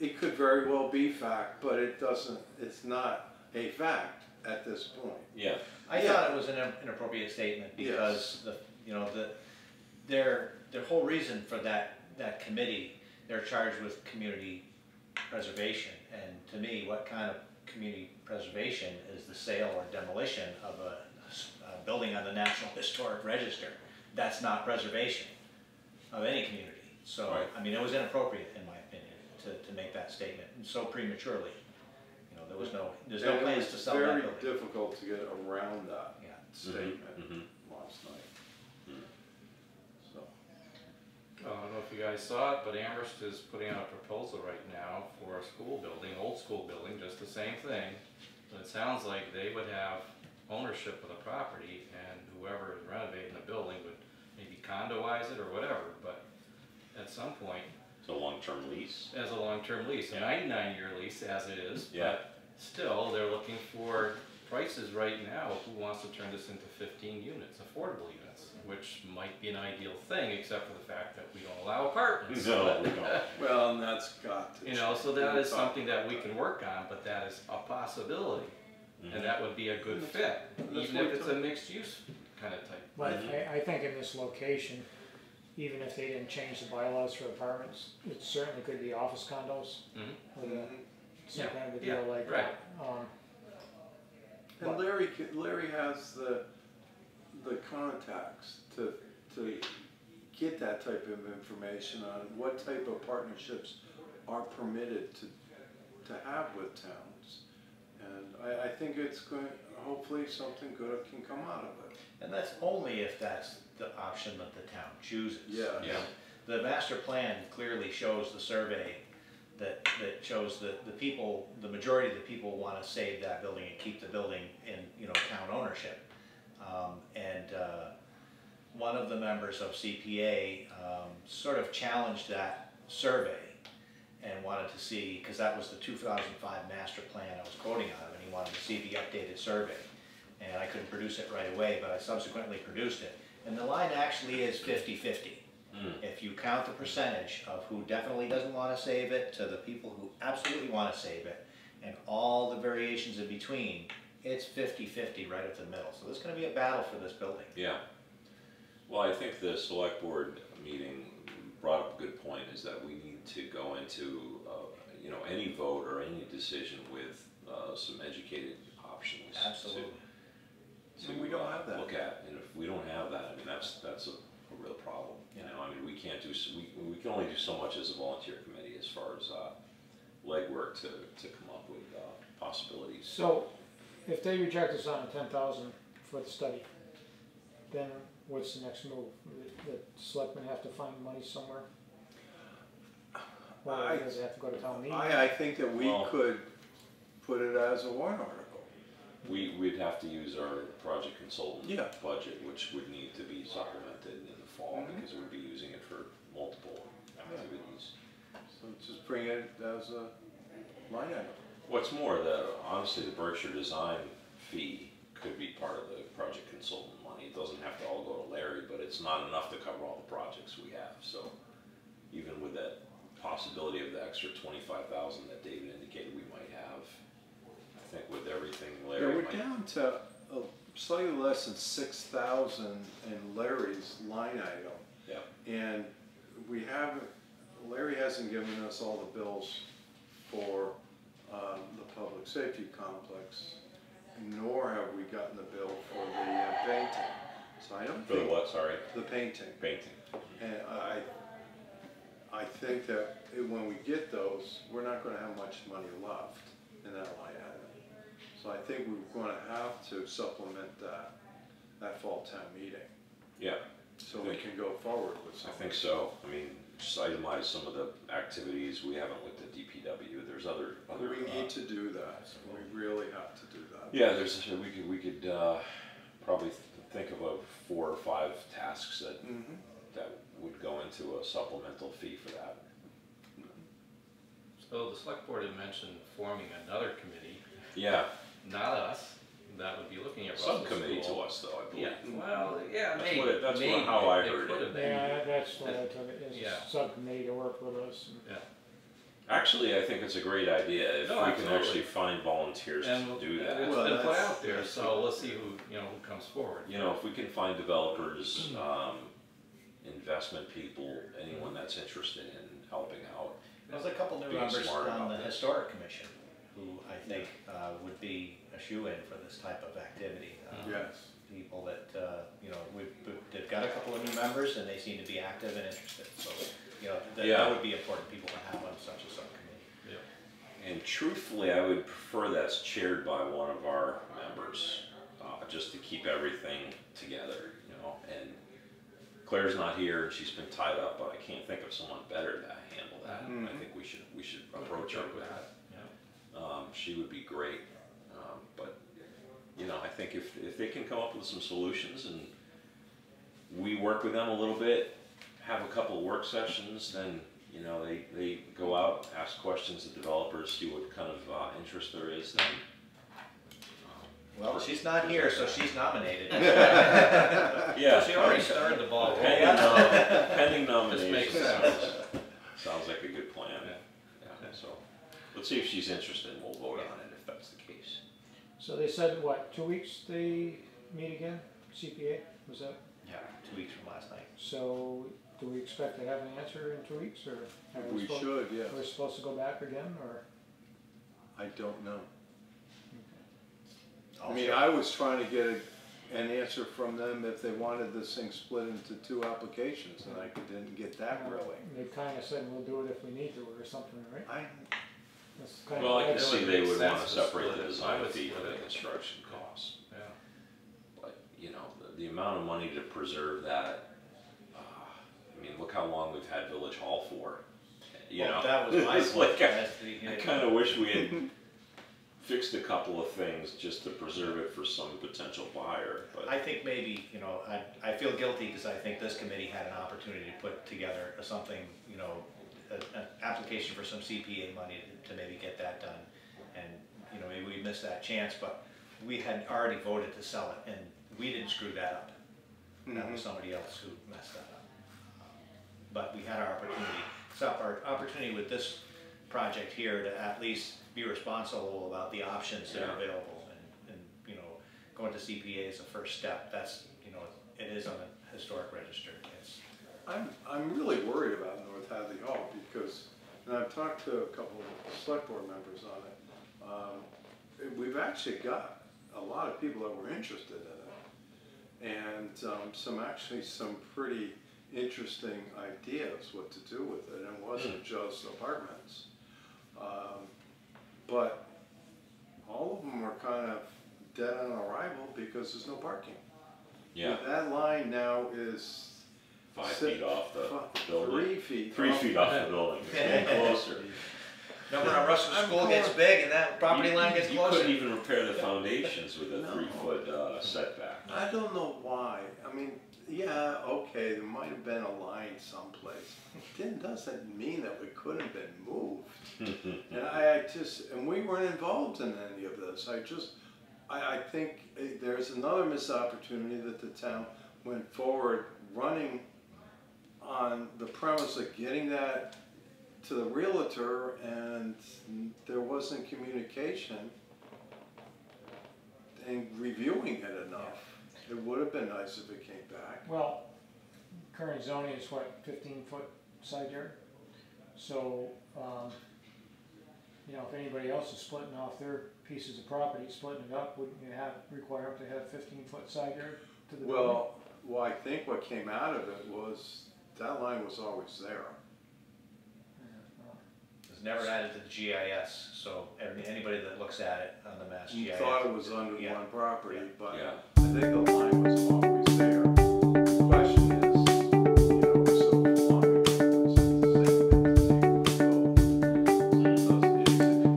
[SPEAKER 1] it could very well be fact, but it doesn't, it's not a fact at this point.
[SPEAKER 3] Yeah,
[SPEAKER 6] I
[SPEAKER 1] Yeah.
[SPEAKER 6] thought it was an inappropriate statement because the, you know, the, their, their whole reason for that, that committee, they're charged with community preservation. And to me, what kind of community preservation is the sale or demolition of a building on the National [LAUGHS] Historic Register? That's not preservation of any community. So,
[SPEAKER 3] Right.
[SPEAKER 6] I mean, it was inappropriate, in my opinion, to, to make that statement, and so prematurely. You know, there was no, there's no
[SPEAKER 1] And it
[SPEAKER 6] plans
[SPEAKER 1] was
[SPEAKER 6] to sell that building.
[SPEAKER 1] Very difficult to get around that
[SPEAKER 6] Yeah.
[SPEAKER 1] statement
[SPEAKER 3] mhm.
[SPEAKER 1] last night.
[SPEAKER 3] Hmm.
[SPEAKER 1] So,
[SPEAKER 2] I don't know if you guys saw it, but Amherst is putting out a proposal right now for a school building, old school building, just the same thing. But it sounds like they would have ownership of the property and whoever is renovating the building would maybe condoize it or whatever, but at some point,
[SPEAKER 3] it's a long-term lease.
[SPEAKER 2] as a long-term lease, a ninety-nine year lease as it is,
[SPEAKER 3] Yeah.
[SPEAKER 2] but still, they're looking for prices right now, who wants to turn this into fifteen units, affordable units, which might be an ideal thing, except for the fact that we don't allow apartments.
[SPEAKER 3] No, we [LAUGHS] don't.
[SPEAKER 1] well, and that's got to.
[SPEAKER 2] You know, so
[SPEAKER 1] change.
[SPEAKER 2] that
[SPEAKER 1] We
[SPEAKER 2] is something that we can work on, but that is a possibility, and that would be a good fit,
[SPEAKER 1] That's
[SPEAKER 2] even
[SPEAKER 1] what
[SPEAKER 2] if it's a mixed use kind of type.
[SPEAKER 5] but
[SPEAKER 3] Mhm.
[SPEAKER 5] I, I think in this location, even if they didn't change the bylaws for apartments, it certainly could be office condos
[SPEAKER 2] Mhm.
[SPEAKER 5] with a,
[SPEAKER 1] Mhm.
[SPEAKER 5] some
[SPEAKER 2] Yeah,
[SPEAKER 5] kind of a
[SPEAKER 2] yeah,
[SPEAKER 5] deal like
[SPEAKER 2] right.
[SPEAKER 5] that. Um,
[SPEAKER 1] And Larry, ca- Larry has the, the contacts to, to get that type of information on what type of partnerships are permitted to, to have with towns. I, I think it's going, hopefully something good can come out of it.
[SPEAKER 6] And that's only if that's the option that the town chooses.
[SPEAKER 1] Yeah.
[SPEAKER 3] Yeah.
[SPEAKER 6] The master plan clearly shows the survey that, that shows that the people, the majority of the people wanna save that building and keep the building in, you know, town ownership. Um, and, uh, one of the members of CPA, um, sort of challenged that survey and wanted to see, cause that was the two thousand five master plan I was quoting out of, and he wanted to see the updated survey. And I couldn't produce it right away, but I subsequently produced it. And the line actually is 50-50.
[SPEAKER 3] Mm.
[SPEAKER 6] If you count the percentage of who definitely doesn't wanna save it to the people who absolutely wanna save it, and all the variations in between, it's 50-50 right up the middle. So there's gonna be a battle for this building.
[SPEAKER 3] Yeah. Well, I think the select board meeting brought up a good point, is that we need to go into, uh, you know, any vote or any decision with, uh, some educated options. to-
[SPEAKER 6] Absolutely.
[SPEAKER 3] To,
[SPEAKER 1] And we don't
[SPEAKER 3] uh,
[SPEAKER 1] have that.
[SPEAKER 3] Look at, and if we don't have that, I mean, that's, that's a, a real problem, you know, I mean, we can't do, s- we, we can only do so much as a volunteer committee as far as, uh, legwork to, to come up with, uh, possibilities.
[SPEAKER 5] So, if they reject us on a ten thousand for the study, then what's the next move? The the selectmen have to find money somewhere? Or
[SPEAKER 1] I-
[SPEAKER 5] does it have to go to town meeting?
[SPEAKER 1] I, I think that we
[SPEAKER 3] Well-
[SPEAKER 1] could put it as a warrant article.
[SPEAKER 3] We, we'd have to use our project consultant
[SPEAKER 1] Yeah.
[SPEAKER 3] budget, which would need to be supplemented in the fall,
[SPEAKER 1] Mhm.
[SPEAKER 3] because we'd be using it for multiple activities.
[SPEAKER 1] So just bring it as a line item.
[SPEAKER 3] What's more, the, honestly, the Berkshire design fee could be part of the project consultant money. It doesn't have to all go to Larry, but it's not enough to cover all the projects we have, so even with that possibility of the extra twenty-five thousand that David indicated we might have, think with everything
[SPEAKER 1] Yeah, we're
[SPEAKER 3] might.
[SPEAKER 1] down to uh, slightly less than six thousand in Larry's line item.
[SPEAKER 3] Yeah,
[SPEAKER 1] And we haven't, Larry hasn't given us all the bills for, um, the public safety complex, nor have we gotten the bill for the uh, painting. So I don't
[SPEAKER 3] for the
[SPEAKER 1] think,
[SPEAKER 3] what, sorry,
[SPEAKER 1] the painting.
[SPEAKER 3] painting?
[SPEAKER 1] And I, I think that when we get those, we're not gonna have much money left in that line item. So I think we're gonna have to supplement that, that fall town meeting,
[SPEAKER 3] Yeah,
[SPEAKER 1] so we can go forward with something.
[SPEAKER 3] I
[SPEAKER 1] something.
[SPEAKER 3] think so. I mean, just itemize some of the activities. We haven't looked at DPW. There's other, other.
[SPEAKER 1] We
[SPEAKER 3] uh,
[SPEAKER 1] need to do that, we really have to do that.
[SPEAKER 3] Yeah, there's, we could, we could, uh, probably th- think of a four or five tasks that,
[SPEAKER 1] Mhm.
[SPEAKER 3] that would go into a supplemental fee for that.
[SPEAKER 2] So the select board had mentioned forming another committee,
[SPEAKER 3] Yeah,
[SPEAKER 2] not us, that would be looking at Russell
[SPEAKER 3] subcommittee to
[SPEAKER 2] School.
[SPEAKER 3] us though, I believe.
[SPEAKER 2] Yeah, well, yeah,
[SPEAKER 3] That's
[SPEAKER 2] maybe,
[SPEAKER 3] what it- that's what-
[SPEAKER 2] maybe,
[SPEAKER 3] how I
[SPEAKER 2] it
[SPEAKER 3] heard
[SPEAKER 2] could
[SPEAKER 3] it.
[SPEAKER 2] have been.
[SPEAKER 5] Yeah, that's what I took it, as
[SPEAKER 2] Yeah.
[SPEAKER 5] a subcommittee to work with us. and-
[SPEAKER 2] Yeah.
[SPEAKER 3] Actually, I think it's a great idea if
[SPEAKER 2] No,
[SPEAKER 3] we can
[SPEAKER 2] absolutely.
[SPEAKER 3] actually find volunteers
[SPEAKER 2] And
[SPEAKER 3] to
[SPEAKER 2] we'll-
[SPEAKER 3] do that.
[SPEAKER 2] it's
[SPEAKER 1] Well,
[SPEAKER 2] been put
[SPEAKER 1] that's-
[SPEAKER 2] out there, so let's see who, you know, who comes forward.
[SPEAKER 3] You know, if we can find developers, um, investment people, anyone that's interested in helping out.
[SPEAKER 6] There's a couple new
[SPEAKER 3] Being
[SPEAKER 6] members
[SPEAKER 3] smart
[SPEAKER 6] on
[SPEAKER 3] about
[SPEAKER 6] the
[SPEAKER 3] this.
[SPEAKER 6] historic commission who I think uh, would be a shoe-in for this type of activity. Uh,
[SPEAKER 1] Yes,
[SPEAKER 6] People that, uh, you know, we've, we've- they've got a couple of new members and they seem to be active and interested, so, you know, that,
[SPEAKER 3] Yeah.
[SPEAKER 6] that would be important people to have on such a subcommittee.
[SPEAKER 2] Yeah.
[SPEAKER 3] And truthfully, I would prefer that's chaired by one of our members, uh, just to keep everything together, you know, and Claire's not here, and she's been tied up, but I can't think of someone better to handle that. I
[SPEAKER 1] Mhm.
[SPEAKER 3] think we should, we should approach her with that. Um, she would be great, um, but, you know, I think if, if they can come up with some solutions and we work with them a little bit, have a couple of work sessions, then, you know, they, they go out, ask questions to developers, see what kind of, uh, interest there is, then.
[SPEAKER 6] Well, she's not here, so she's nominated. [LAUGHS]
[SPEAKER 3] Yeah.
[SPEAKER 2] She already started the ball.
[SPEAKER 3] Pending, nom- pending
[SPEAKER 2] This makes
[SPEAKER 3] nominations,
[SPEAKER 2] sense.
[SPEAKER 3] sounds, sounds like a good plan.
[SPEAKER 2] Yeah.
[SPEAKER 3] Yeah, so, let's see if she's interested, and we'll vote on it if that's the case.
[SPEAKER 5] So they said, what, two weeks they meet again, CPA, was that?
[SPEAKER 6] Yeah, two weeks from last night.
[SPEAKER 5] So do we expect to have an answer in two weeks, or? are
[SPEAKER 1] we
[SPEAKER 5] supposed-
[SPEAKER 1] should, yes.
[SPEAKER 5] We're supposed to go back again, or?
[SPEAKER 1] I don't know. I
[SPEAKER 6] I'll
[SPEAKER 1] mean,
[SPEAKER 6] check.
[SPEAKER 1] I was trying to get a- an answer from them if they wanted this thing split into two applications, and I didn't get that really.
[SPEAKER 5] They kinda said we'll do it if we need to, or something, right?
[SPEAKER 1] I,
[SPEAKER 5] That's kinda
[SPEAKER 3] Well, I can
[SPEAKER 2] It
[SPEAKER 3] see
[SPEAKER 2] would
[SPEAKER 3] they
[SPEAKER 2] make
[SPEAKER 3] would wanna
[SPEAKER 2] to
[SPEAKER 3] separate
[SPEAKER 2] split
[SPEAKER 3] the
[SPEAKER 2] it. I
[SPEAKER 3] design
[SPEAKER 2] would
[SPEAKER 3] fee for
[SPEAKER 2] split
[SPEAKER 3] the
[SPEAKER 2] it.
[SPEAKER 3] construction costs.
[SPEAKER 2] Yeah.
[SPEAKER 3] But, you know, the, the amount of money to preserve that, uh, I mean, look how long we've had Village Hall for. You
[SPEAKER 6] Well,
[SPEAKER 3] know,
[SPEAKER 6] That was [LAUGHS] my
[SPEAKER 3] It's like I-
[SPEAKER 6] as
[SPEAKER 3] I kinda wish we had fixed a couple of things just to preserve it for some potential buyer, but.
[SPEAKER 6] I think maybe, you know, I, I feel guilty because I think this committee had an opportunity to put together something, you know, a- an application for some CPA money to to maybe get that done. And, you know, maybe we missed that chance, but we had already voted to sell it and we didn't screw that up. That was mm-hmm. somebody else who messed that up. But we had our opportunity. So our opportunity with this project here to at least be responsible about the options that are available and, and, you know, going to CPA is a first step. That's, you know, it is on the historic register. It's,
[SPEAKER 1] I'm, I'm really worried about North Hadley Hall because, and I've talked to a couple of select board members on it. Um, We've actually got a lot of people that were interested in it. And, um, some, actually some pretty interesting ideas what to do with it. And it wasn't just apartments. Um, But all of them were kind of dead on arrival because there's no parking.
[SPEAKER 3] Yeah,
[SPEAKER 1] That line now is
[SPEAKER 3] five
[SPEAKER 1] Six-
[SPEAKER 3] feet off the
[SPEAKER 1] fu-
[SPEAKER 3] building,
[SPEAKER 1] Three feet.
[SPEAKER 3] three
[SPEAKER 1] off.
[SPEAKER 3] feet off the building, it's getting [LAUGHS] closer.
[SPEAKER 6] Remember how Russell
[SPEAKER 1] I'm
[SPEAKER 6] School gets big and that property
[SPEAKER 3] You-
[SPEAKER 6] line
[SPEAKER 3] you-
[SPEAKER 6] gets
[SPEAKER 3] You
[SPEAKER 6] closer?
[SPEAKER 3] couldn't even repair the foundations with a
[SPEAKER 1] No.
[SPEAKER 3] three foot uh, setback.
[SPEAKER 1] I don't know why, I mean, yeah, okay, there might have been a line someplace. Then doesn't mean that we couldn't have been moved. [LAUGHS] And I, I just, and we weren't involved in any of this, I just, I, I think eh, there's another missed opportunity that the town went forward running on the premise of getting that to the realtor and there wasn't communication and reviewing it enough. It would have been nice if it came back.
[SPEAKER 5] Well, current zoning is what, fifteen foot side yard? So, um, you know, if anybody else is splitting off their pieces of property, splitting it up, wouldn't you have, require them to have fifteen foot side yard to the building?
[SPEAKER 1] Well, well, I think what came out of it was, that line was always there.
[SPEAKER 6] It was never added to the GIS, so every- anybody that looks at it on the Mass
[SPEAKER 1] You
[SPEAKER 6] GIS.
[SPEAKER 1] thought it was under
[SPEAKER 6] Yeah.
[SPEAKER 1] one property,
[SPEAKER 6] Yeah.
[SPEAKER 1] but
[SPEAKER 3] Yeah.
[SPEAKER 1] I think the line was always there. The question is, you know, so long as it's the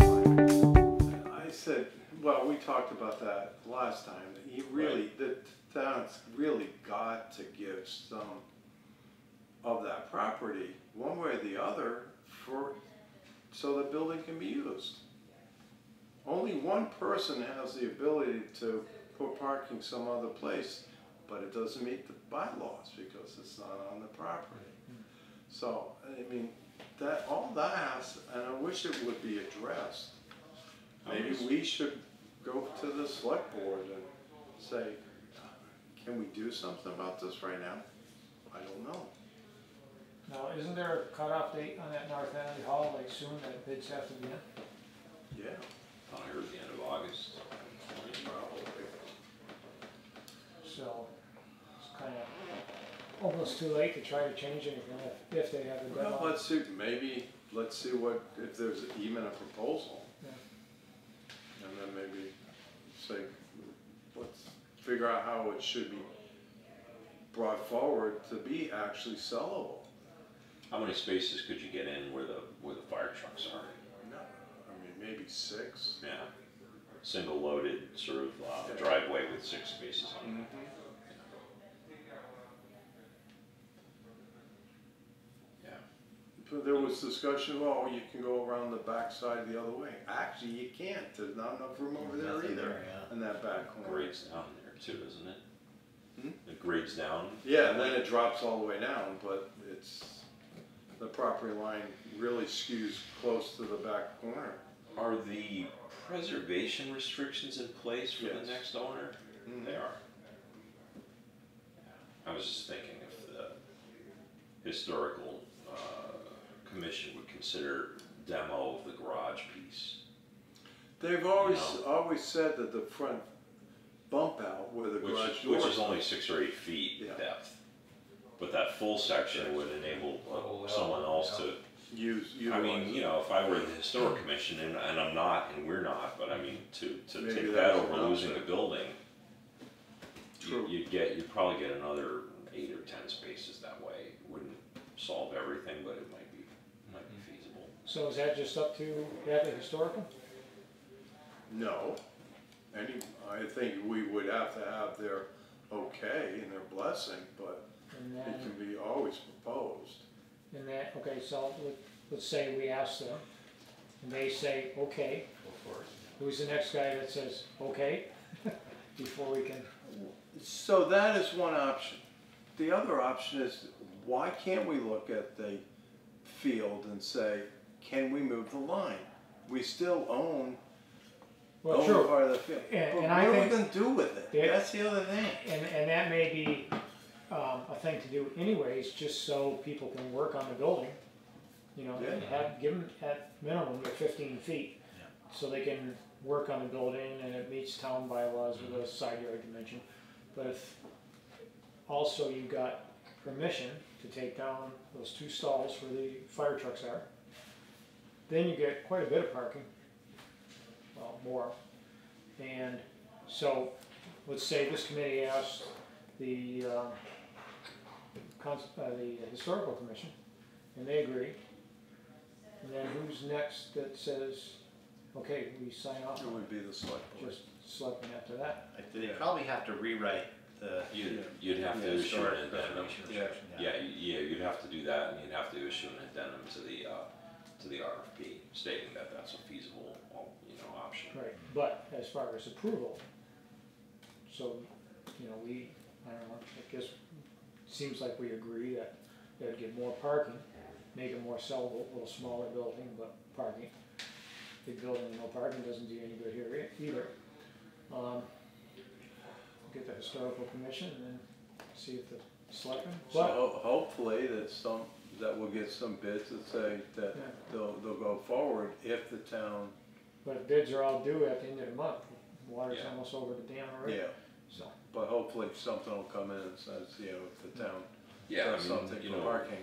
[SPEAKER 1] same, I said, well, we talked about that last time, that you really, the town's really got to give some of that property, one way or the other, for, so the building can be used. Only one person has the ability to put parking some other place, but it doesn't meet the bylaws because it's not on the property. So, I mean, that, all that has, and I wish it would be addressed. Maybe we should go to the select board and say, can we do something about this right now? I don't know.
[SPEAKER 5] Now, isn't there a cutoff date on that North Valley Hall, like soon, that bids have to be in?
[SPEAKER 1] Yeah.
[SPEAKER 3] I heard the end of August.
[SPEAKER 5] So, it's kinda almost too late to try to change anything if, if they have a
[SPEAKER 1] Well,
[SPEAKER 5] deadline.
[SPEAKER 1] let's see, maybe, let's see what, if there's even a proposal.
[SPEAKER 5] Yeah.
[SPEAKER 1] And then maybe say, let's figure out how it should be brought forward to be actually sellable.
[SPEAKER 3] How many spaces could you get in where the, where the fire trucks are?
[SPEAKER 1] No, I mean, maybe six.
[SPEAKER 3] Yeah, single loaded sort of uh, driveway with six spaces on it. Yeah,
[SPEAKER 1] But there was discussion, well, you can go around the backside the other way. Actually, you can't, there's not enough room over there
[SPEAKER 6] Nothing
[SPEAKER 1] either,
[SPEAKER 6] there, yeah.
[SPEAKER 1] in that back corner.
[SPEAKER 3] grades down there too, isn't it?
[SPEAKER 1] Hmm?
[SPEAKER 3] It grades down.
[SPEAKER 1] Yeah, and then it drops all the way down, but it's, the property line really skews close to the back corner.
[SPEAKER 3] Are the preservation restrictions in place for
[SPEAKER 1] Yes.
[SPEAKER 3] the next owner?
[SPEAKER 1] Mhm.
[SPEAKER 3] They are. I was just thinking if the historical, uh, commission would consider demo of the garage piece.
[SPEAKER 1] They've always, always said that the front bump out where the
[SPEAKER 3] Which,
[SPEAKER 1] garage
[SPEAKER 3] which is only six or eight feet
[SPEAKER 1] Yeah.
[SPEAKER 3] depth. But that full section would enable
[SPEAKER 2] Oh,
[SPEAKER 3] uh, someone else
[SPEAKER 2] yeah.
[SPEAKER 3] to,
[SPEAKER 1] use,
[SPEAKER 3] I mean, you know, if I were the historic commission, and, and I'm not, and we're not, but I mean, to, to
[SPEAKER 1] Maybe
[SPEAKER 3] take that
[SPEAKER 1] that's
[SPEAKER 3] over
[SPEAKER 1] an
[SPEAKER 3] losing the
[SPEAKER 1] option.
[SPEAKER 3] building. you-
[SPEAKER 1] True.
[SPEAKER 3] You'd get, you'd probably get another eight or ten spaces that way, wouldn't solve everything, but it might be, might be feasible.
[SPEAKER 5] So is that just up to, yeah, the historical?
[SPEAKER 1] No, any, I think we would have to have their okay and their blessing, but
[SPEAKER 5] And
[SPEAKER 1] it
[SPEAKER 5] then,
[SPEAKER 1] can be always proposed.
[SPEAKER 5] and that, okay, so let, let's say we ask them, and they say, okay,
[SPEAKER 2] Go for it.
[SPEAKER 5] who's the next guy that says, okay? [LAUGHS] Before we can,
[SPEAKER 1] So that is one option. The other option is, why can't we look at the field and say, can we move the line? We still own,
[SPEAKER 5] well,
[SPEAKER 1] own
[SPEAKER 5] true,
[SPEAKER 1] part of the field.
[SPEAKER 5] And-
[SPEAKER 1] But
[SPEAKER 5] and
[SPEAKER 1] what
[SPEAKER 5] I
[SPEAKER 1] are we
[SPEAKER 5] think-
[SPEAKER 1] gonna do with it?
[SPEAKER 5] Yeah.
[SPEAKER 1] That's the other thing.
[SPEAKER 5] and, and that may be, um, a thing to do anyways, just so people can work on the building. You know, and
[SPEAKER 1] Yeah.
[SPEAKER 5] have, give them at minimum the fifteen feet, so they can work on the building and it meets town bylaws with a side yard dimension. But if also you got permission to take down those two stalls where the fire trucks are, then you get quite a bit of parking, well, more. And so, let's say this committee asked the, uh, the historical commission, and they agree. And then who's next that says, okay, we sign off
[SPEAKER 1] It
[SPEAKER 5] on
[SPEAKER 1] would be the select board.
[SPEAKER 5] just selecting after that?
[SPEAKER 6] They probably have to rewrite the.
[SPEAKER 3] You'd, you'd have to
[SPEAKER 1] Yeah,
[SPEAKER 3] issue
[SPEAKER 6] historic
[SPEAKER 3] an addendum.
[SPEAKER 6] preservation
[SPEAKER 1] Yeah.
[SPEAKER 6] restriction,
[SPEAKER 3] Yeah, y- yeah, you'd have to do that, and you'd have to issue an addendum to the, uh, to the RFP stating that that's a feasible, well, you know, option.
[SPEAKER 5] Right, but as far as approval, so, you know, we, I don't know, I guess, seems like we agree that they'd give more parking, make it more sellable, a little smaller building, but parking. Big building with no parking doesn't do you any good here e- either. Um, Get the historical commission and then see if the selectmen,
[SPEAKER 1] So
[SPEAKER 5] but,
[SPEAKER 1] ho- hopefully that some, that we'll get some bids that say that
[SPEAKER 5] Yeah.
[SPEAKER 1] they'll, they'll go forward if the town,
[SPEAKER 5] but if bids are all due at the end of the month, water's
[SPEAKER 3] Yeah.
[SPEAKER 5] almost over the dam already,
[SPEAKER 1] yeah.
[SPEAKER 5] so.
[SPEAKER 1] But hopefully something will come in and says, you know, if the mm-hmm. town
[SPEAKER 3] Yeah, I
[SPEAKER 1] does
[SPEAKER 3] mean,
[SPEAKER 1] something
[SPEAKER 3] you
[SPEAKER 1] for
[SPEAKER 3] know,
[SPEAKER 1] parking.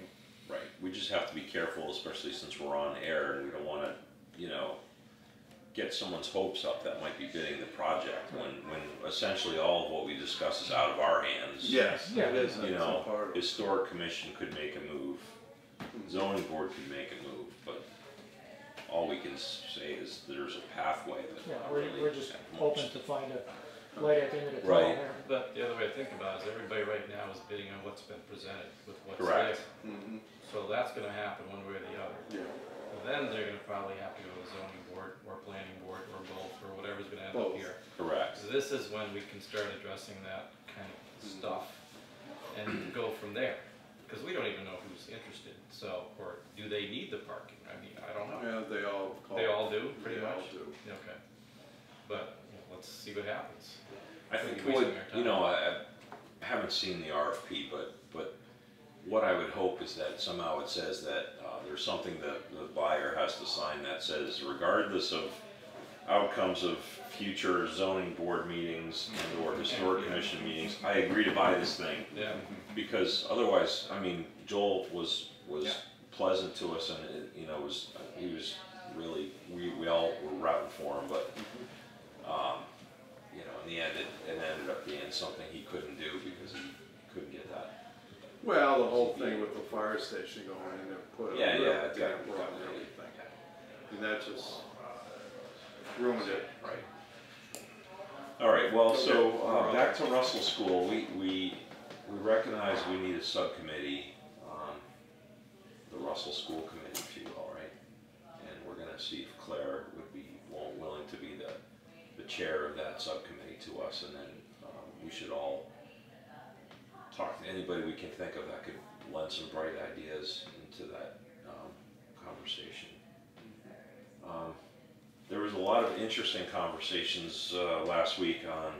[SPEAKER 3] right, we just have to be careful, especially since we're on air, and we don't wanna, you know, get someone's hopes up that might be bidding the project, when, when essentially all of what we discuss is out of our hands.
[SPEAKER 1] Yes,
[SPEAKER 5] Yeah.
[SPEAKER 1] it is,
[SPEAKER 3] You
[SPEAKER 1] it's a
[SPEAKER 3] know,
[SPEAKER 1] part of.
[SPEAKER 3] historic commission could make a move, mm-hmm. zoning board could make a move, but all we can s- say is there's a pathway that.
[SPEAKER 5] Yeah, we're,
[SPEAKER 3] really
[SPEAKER 5] we're just
[SPEAKER 3] at
[SPEAKER 5] hoping
[SPEAKER 3] most.
[SPEAKER 5] to find a light at the end of the tunnel
[SPEAKER 3] Right.
[SPEAKER 5] here.
[SPEAKER 2] But the other way to think about it is everybody right now is bidding on what's been presented with what's there.
[SPEAKER 3] Correct.
[SPEAKER 1] Mhm,
[SPEAKER 2] So that's gonna happen one way or the other.
[SPEAKER 1] yeah,
[SPEAKER 2] Then they're gonna probably have to go to the zoning board or planning board or both or whatever's gonna end up
[SPEAKER 1] Both.
[SPEAKER 2] here.
[SPEAKER 3] Correct,
[SPEAKER 2] So this is when we can start addressing that kind of stuff and go from there. Cause we don't even know who's interested, so, or do they need the parking? I mean, I don't know.
[SPEAKER 1] yeah, they all call.
[SPEAKER 2] They all do, pretty
[SPEAKER 1] They all
[SPEAKER 2] much?
[SPEAKER 1] do.
[SPEAKER 2] Okay. But, you know, let's see what happens.
[SPEAKER 3] I think
[SPEAKER 2] our
[SPEAKER 3] you know, I, I haven't seen the RFP, but, but what I would hope is that somehow it says that, uh, there's something that the buyer has to sign that says regardless of outcomes of future zoning board meetings and or historic commission meetings, I agree to buy this thing.
[SPEAKER 2] Yeah,
[SPEAKER 3] Because otherwise, I mean, Joel was, was
[SPEAKER 2] Yeah.
[SPEAKER 3] pleasant to us and, it- you know, was really, we, we all were rooting for him, but, um, you know, in the end, it, it ended up being something he couldn't do because he couldn't get that.
[SPEAKER 1] Well, the whole thing with the fire station going in there put a
[SPEAKER 3] Yeah,
[SPEAKER 1] real
[SPEAKER 3] yeah, it
[SPEAKER 1] damper on everything. And that just ruined it.
[SPEAKER 3] Right. All right, well, so, uh, back to Russell School, we, we, we recognize we need a subcommittee on the Russell School Committee, if you will, right? And we're gonna see if Claire would be wi- willing to be the, the chair of that subcommittee to us, and then, um, we should all talk to anybody we can think of that could lend some bright ideas into that, um, conversation. Um, there was a lot of interesting conversations uh, last week on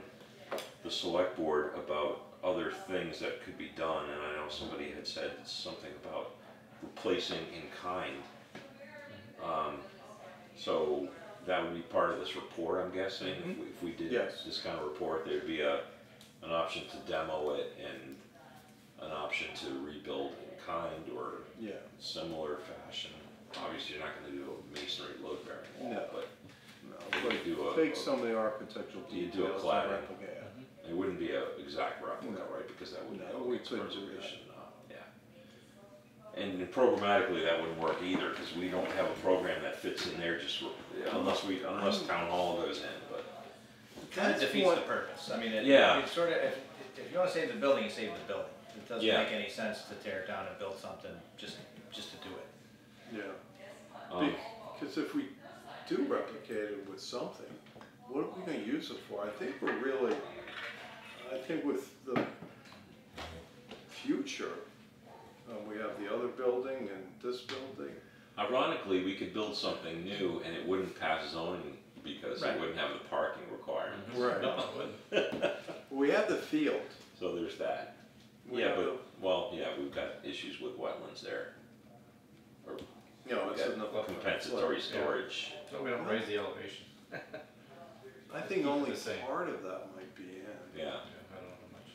[SPEAKER 3] the select board about other things that could be done, and I know somebody had said something about replacing in kind. Um, so that would be part of this report, I'm guessing, if we- if we did
[SPEAKER 1] Yes.
[SPEAKER 3] this kind of report, there'd be a, an option to demo it and an option to rebuild in kind or
[SPEAKER 1] Yeah,
[SPEAKER 3] similar fashion. Obviously, you're not gonna do a masonry load bearing
[SPEAKER 1] No.
[SPEAKER 3] but
[SPEAKER 1] no,
[SPEAKER 3] You do a-
[SPEAKER 1] take some of the architectural
[SPEAKER 3] You do a
[SPEAKER 1] details and
[SPEAKER 3] cladding.
[SPEAKER 1] replicate.
[SPEAKER 3] it wouldn't be a exact replica,
[SPEAKER 1] No.
[SPEAKER 3] right, because that wouldn't
[SPEAKER 1] No,
[SPEAKER 3] help
[SPEAKER 1] we
[SPEAKER 3] its
[SPEAKER 1] couldn't do that.
[SPEAKER 3] preservation, uh, yeah. And programmatically, that wouldn't work either, cause we don't have a program that fits in there just, r- unless we, unless town hall goes in, but.
[SPEAKER 6] Kind of defeats
[SPEAKER 1] what-
[SPEAKER 6] the purpose, I mean, it,
[SPEAKER 3] Yeah.
[SPEAKER 6] it sort of, if, if you wanna save the building, you save the building. It doesn't
[SPEAKER 3] Yeah.
[SPEAKER 6] make any sense to tear it down and build something just, just to do it.
[SPEAKER 1] Yeah,
[SPEAKER 3] Um,
[SPEAKER 1] because if we do replicate it with something, what are we gonna use it for? I think we're really, I think with the future, uh, we have the other building and this building.
[SPEAKER 3] Ironically, we could build something new and it wouldn't pass zoning because it wouldn't have the parking requirements.
[SPEAKER 1] Right.
[SPEAKER 2] no. [LAUGHS]
[SPEAKER 1] We have the field.
[SPEAKER 3] So there's that.
[SPEAKER 1] We
[SPEAKER 3] Yeah,
[SPEAKER 1] have
[SPEAKER 3] but, well, yeah, we've got issues with wetlands there. Or
[SPEAKER 1] the- You know,
[SPEAKER 3] we
[SPEAKER 1] it's enough.
[SPEAKER 3] got compensatory storage.
[SPEAKER 2] So we don't raise the elevation.
[SPEAKER 1] I think only
[SPEAKER 2] the same.
[SPEAKER 1] part of that might be in,
[SPEAKER 3] Yeah,
[SPEAKER 2] Yeah, I don't know much.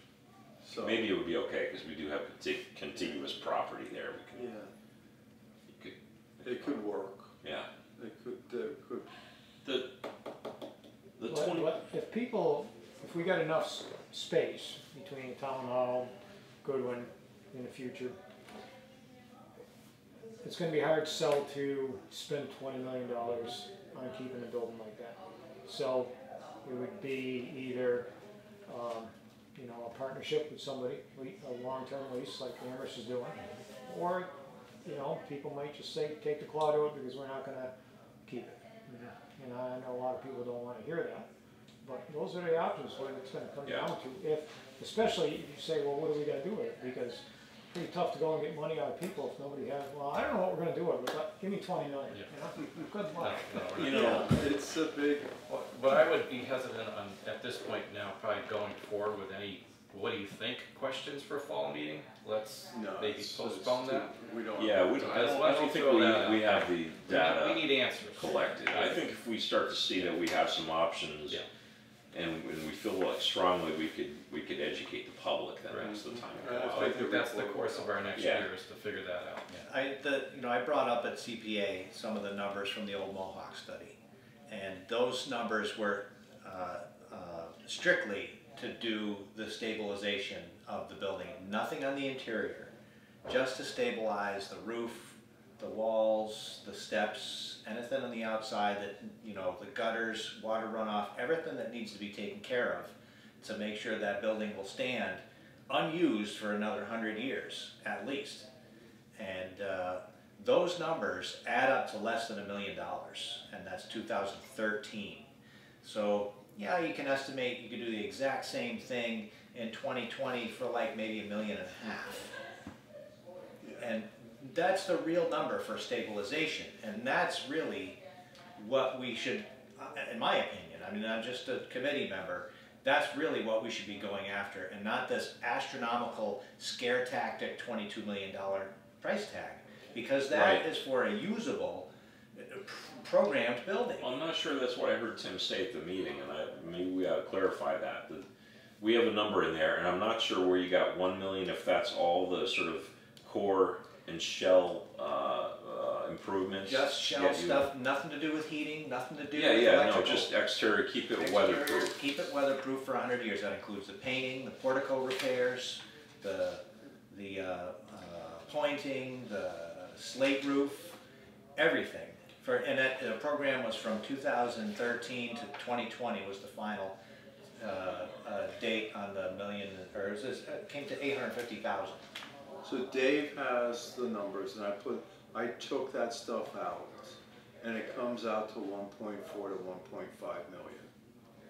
[SPEAKER 1] so.
[SPEAKER 3] maybe it would be okay, cause we do have conti- contiguous property there, we
[SPEAKER 1] Yeah,
[SPEAKER 3] you could,
[SPEAKER 1] it could work.
[SPEAKER 3] yeah.
[SPEAKER 1] It could, it could,
[SPEAKER 3] The, the
[SPEAKER 5] What-
[SPEAKER 3] twenty,
[SPEAKER 5] what- If people, if we got enough s- space between town hall, Goodwin in the future, it's gonna be hard to sell to spend twenty million dollars on keeping a building like that. So it would be either, um, you know, a partnership with somebody, a long-term lease like Amherst is doing. Or, you know, people might just say, take the claw to it because we're not gonna keep it. And I know a lot of people don't wanna hear that, but those are the options, what it's gonna come
[SPEAKER 3] Yeah.
[SPEAKER 5] down to. If, especially if you say, well, what are we gonna do with it? Because it's pretty tough to go and get money out of people if nobody has, well, I don't know what we're gonna do with it, but give me twenty million, you know? Good luck.
[SPEAKER 2] No, no,
[SPEAKER 3] You know,
[SPEAKER 1] it's a big,
[SPEAKER 2] What what I would be hesitant on, at this point now, probably going forward with any, what do you think, questions for fall meeting? Let's
[SPEAKER 1] no.
[SPEAKER 2] maybe postpone that.
[SPEAKER 1] We don't.
[SPEAKER 3] Yeah, we don't, I don't, I
[SPEAKER 2] as
[SPEAKER 3] don't think we,
[SPEAKER 2] that
[SPEAKER 3] we have the
[SPEAKER 2] We need-
[SPEAKER 3] data.
[SPEAKER 2] We need answers.
[SPEAKER 3] collected. I think if we start to see that we have some options
[SPEAKER 2] Yeah.
[SPEAKER 3] And, and we feel like strongly we could, we could educate the public, then that's the time to
[SPEAKER 1] Right.
[SPEAKER 3] go out.
[SPEAKER 2] I think that's the course of our next
[SPEAKER 3] Yeah.
[SPEAKER 2] year, is to figure that out.
[SPEAKER 6] I, the, you know, I brought up at CPA some of the numbers from the old Mohawk study. And those numbers were, uh, uh, strictly to do the stabilization of the building, nothing on the interior. Just to stabilize the roof, the walls, the steps, anything on the outside that, you know, the gutters, water runoff, everything that needs to be taken care of to make sure that building will stand unused for another hundred years, at least. And uh, those numbers add up to less than a million dollars, and that's 2013. So, yeah, you can estimate you could do the exact same thing in 2020 for like maybe a million and a half. And that's the real number for stabilization, and that's really what we should, uh, in my opinion, I mean, I'm just a committee member, that's really what we should be going after, and not this astronomical scare tactic twenty-two million dollar price tag. Because that
[SPEAKER 3] Right.
[SPEAKER 6] is for a usable, uh, programmed building.
[SPEAKER 3] I'm not sure that's what I heard Tim say at the meeting, and I, maybe we ought to clarify that. that We have a number in there, and I'm not sure where you got one million, if that's all the sort of core and shell, uh, uh, improvements.
[SPEAKER 6] Just shell
[SPEAKER 3] you-
[SPEAKER 6] stuff, nothing to do with heating, nothing to do
[SPEAKER 3] Yeah,
[SPEAKER 6] with
[SPEAKER 3] yeah, no, just exterior, keep it
[SPEAKER 6] Exterior,
[SPEAKER 3] weatherproof.
[SPEAKER 6] Keep it weatherproof for hundred years, that includes the painting, the portico repairs, the, the, uh, uh, pointing, the slate roof, everything. For, and that, the program was from two thousand thirteen to twenty twenty was the final, uh, uh, date on the million, or it was, it came to eight hundred fifty thousand.
[SPEAKER 1] So Dave has the numbers and I put, I took that stuff out and it comes out to one point four to one point five million.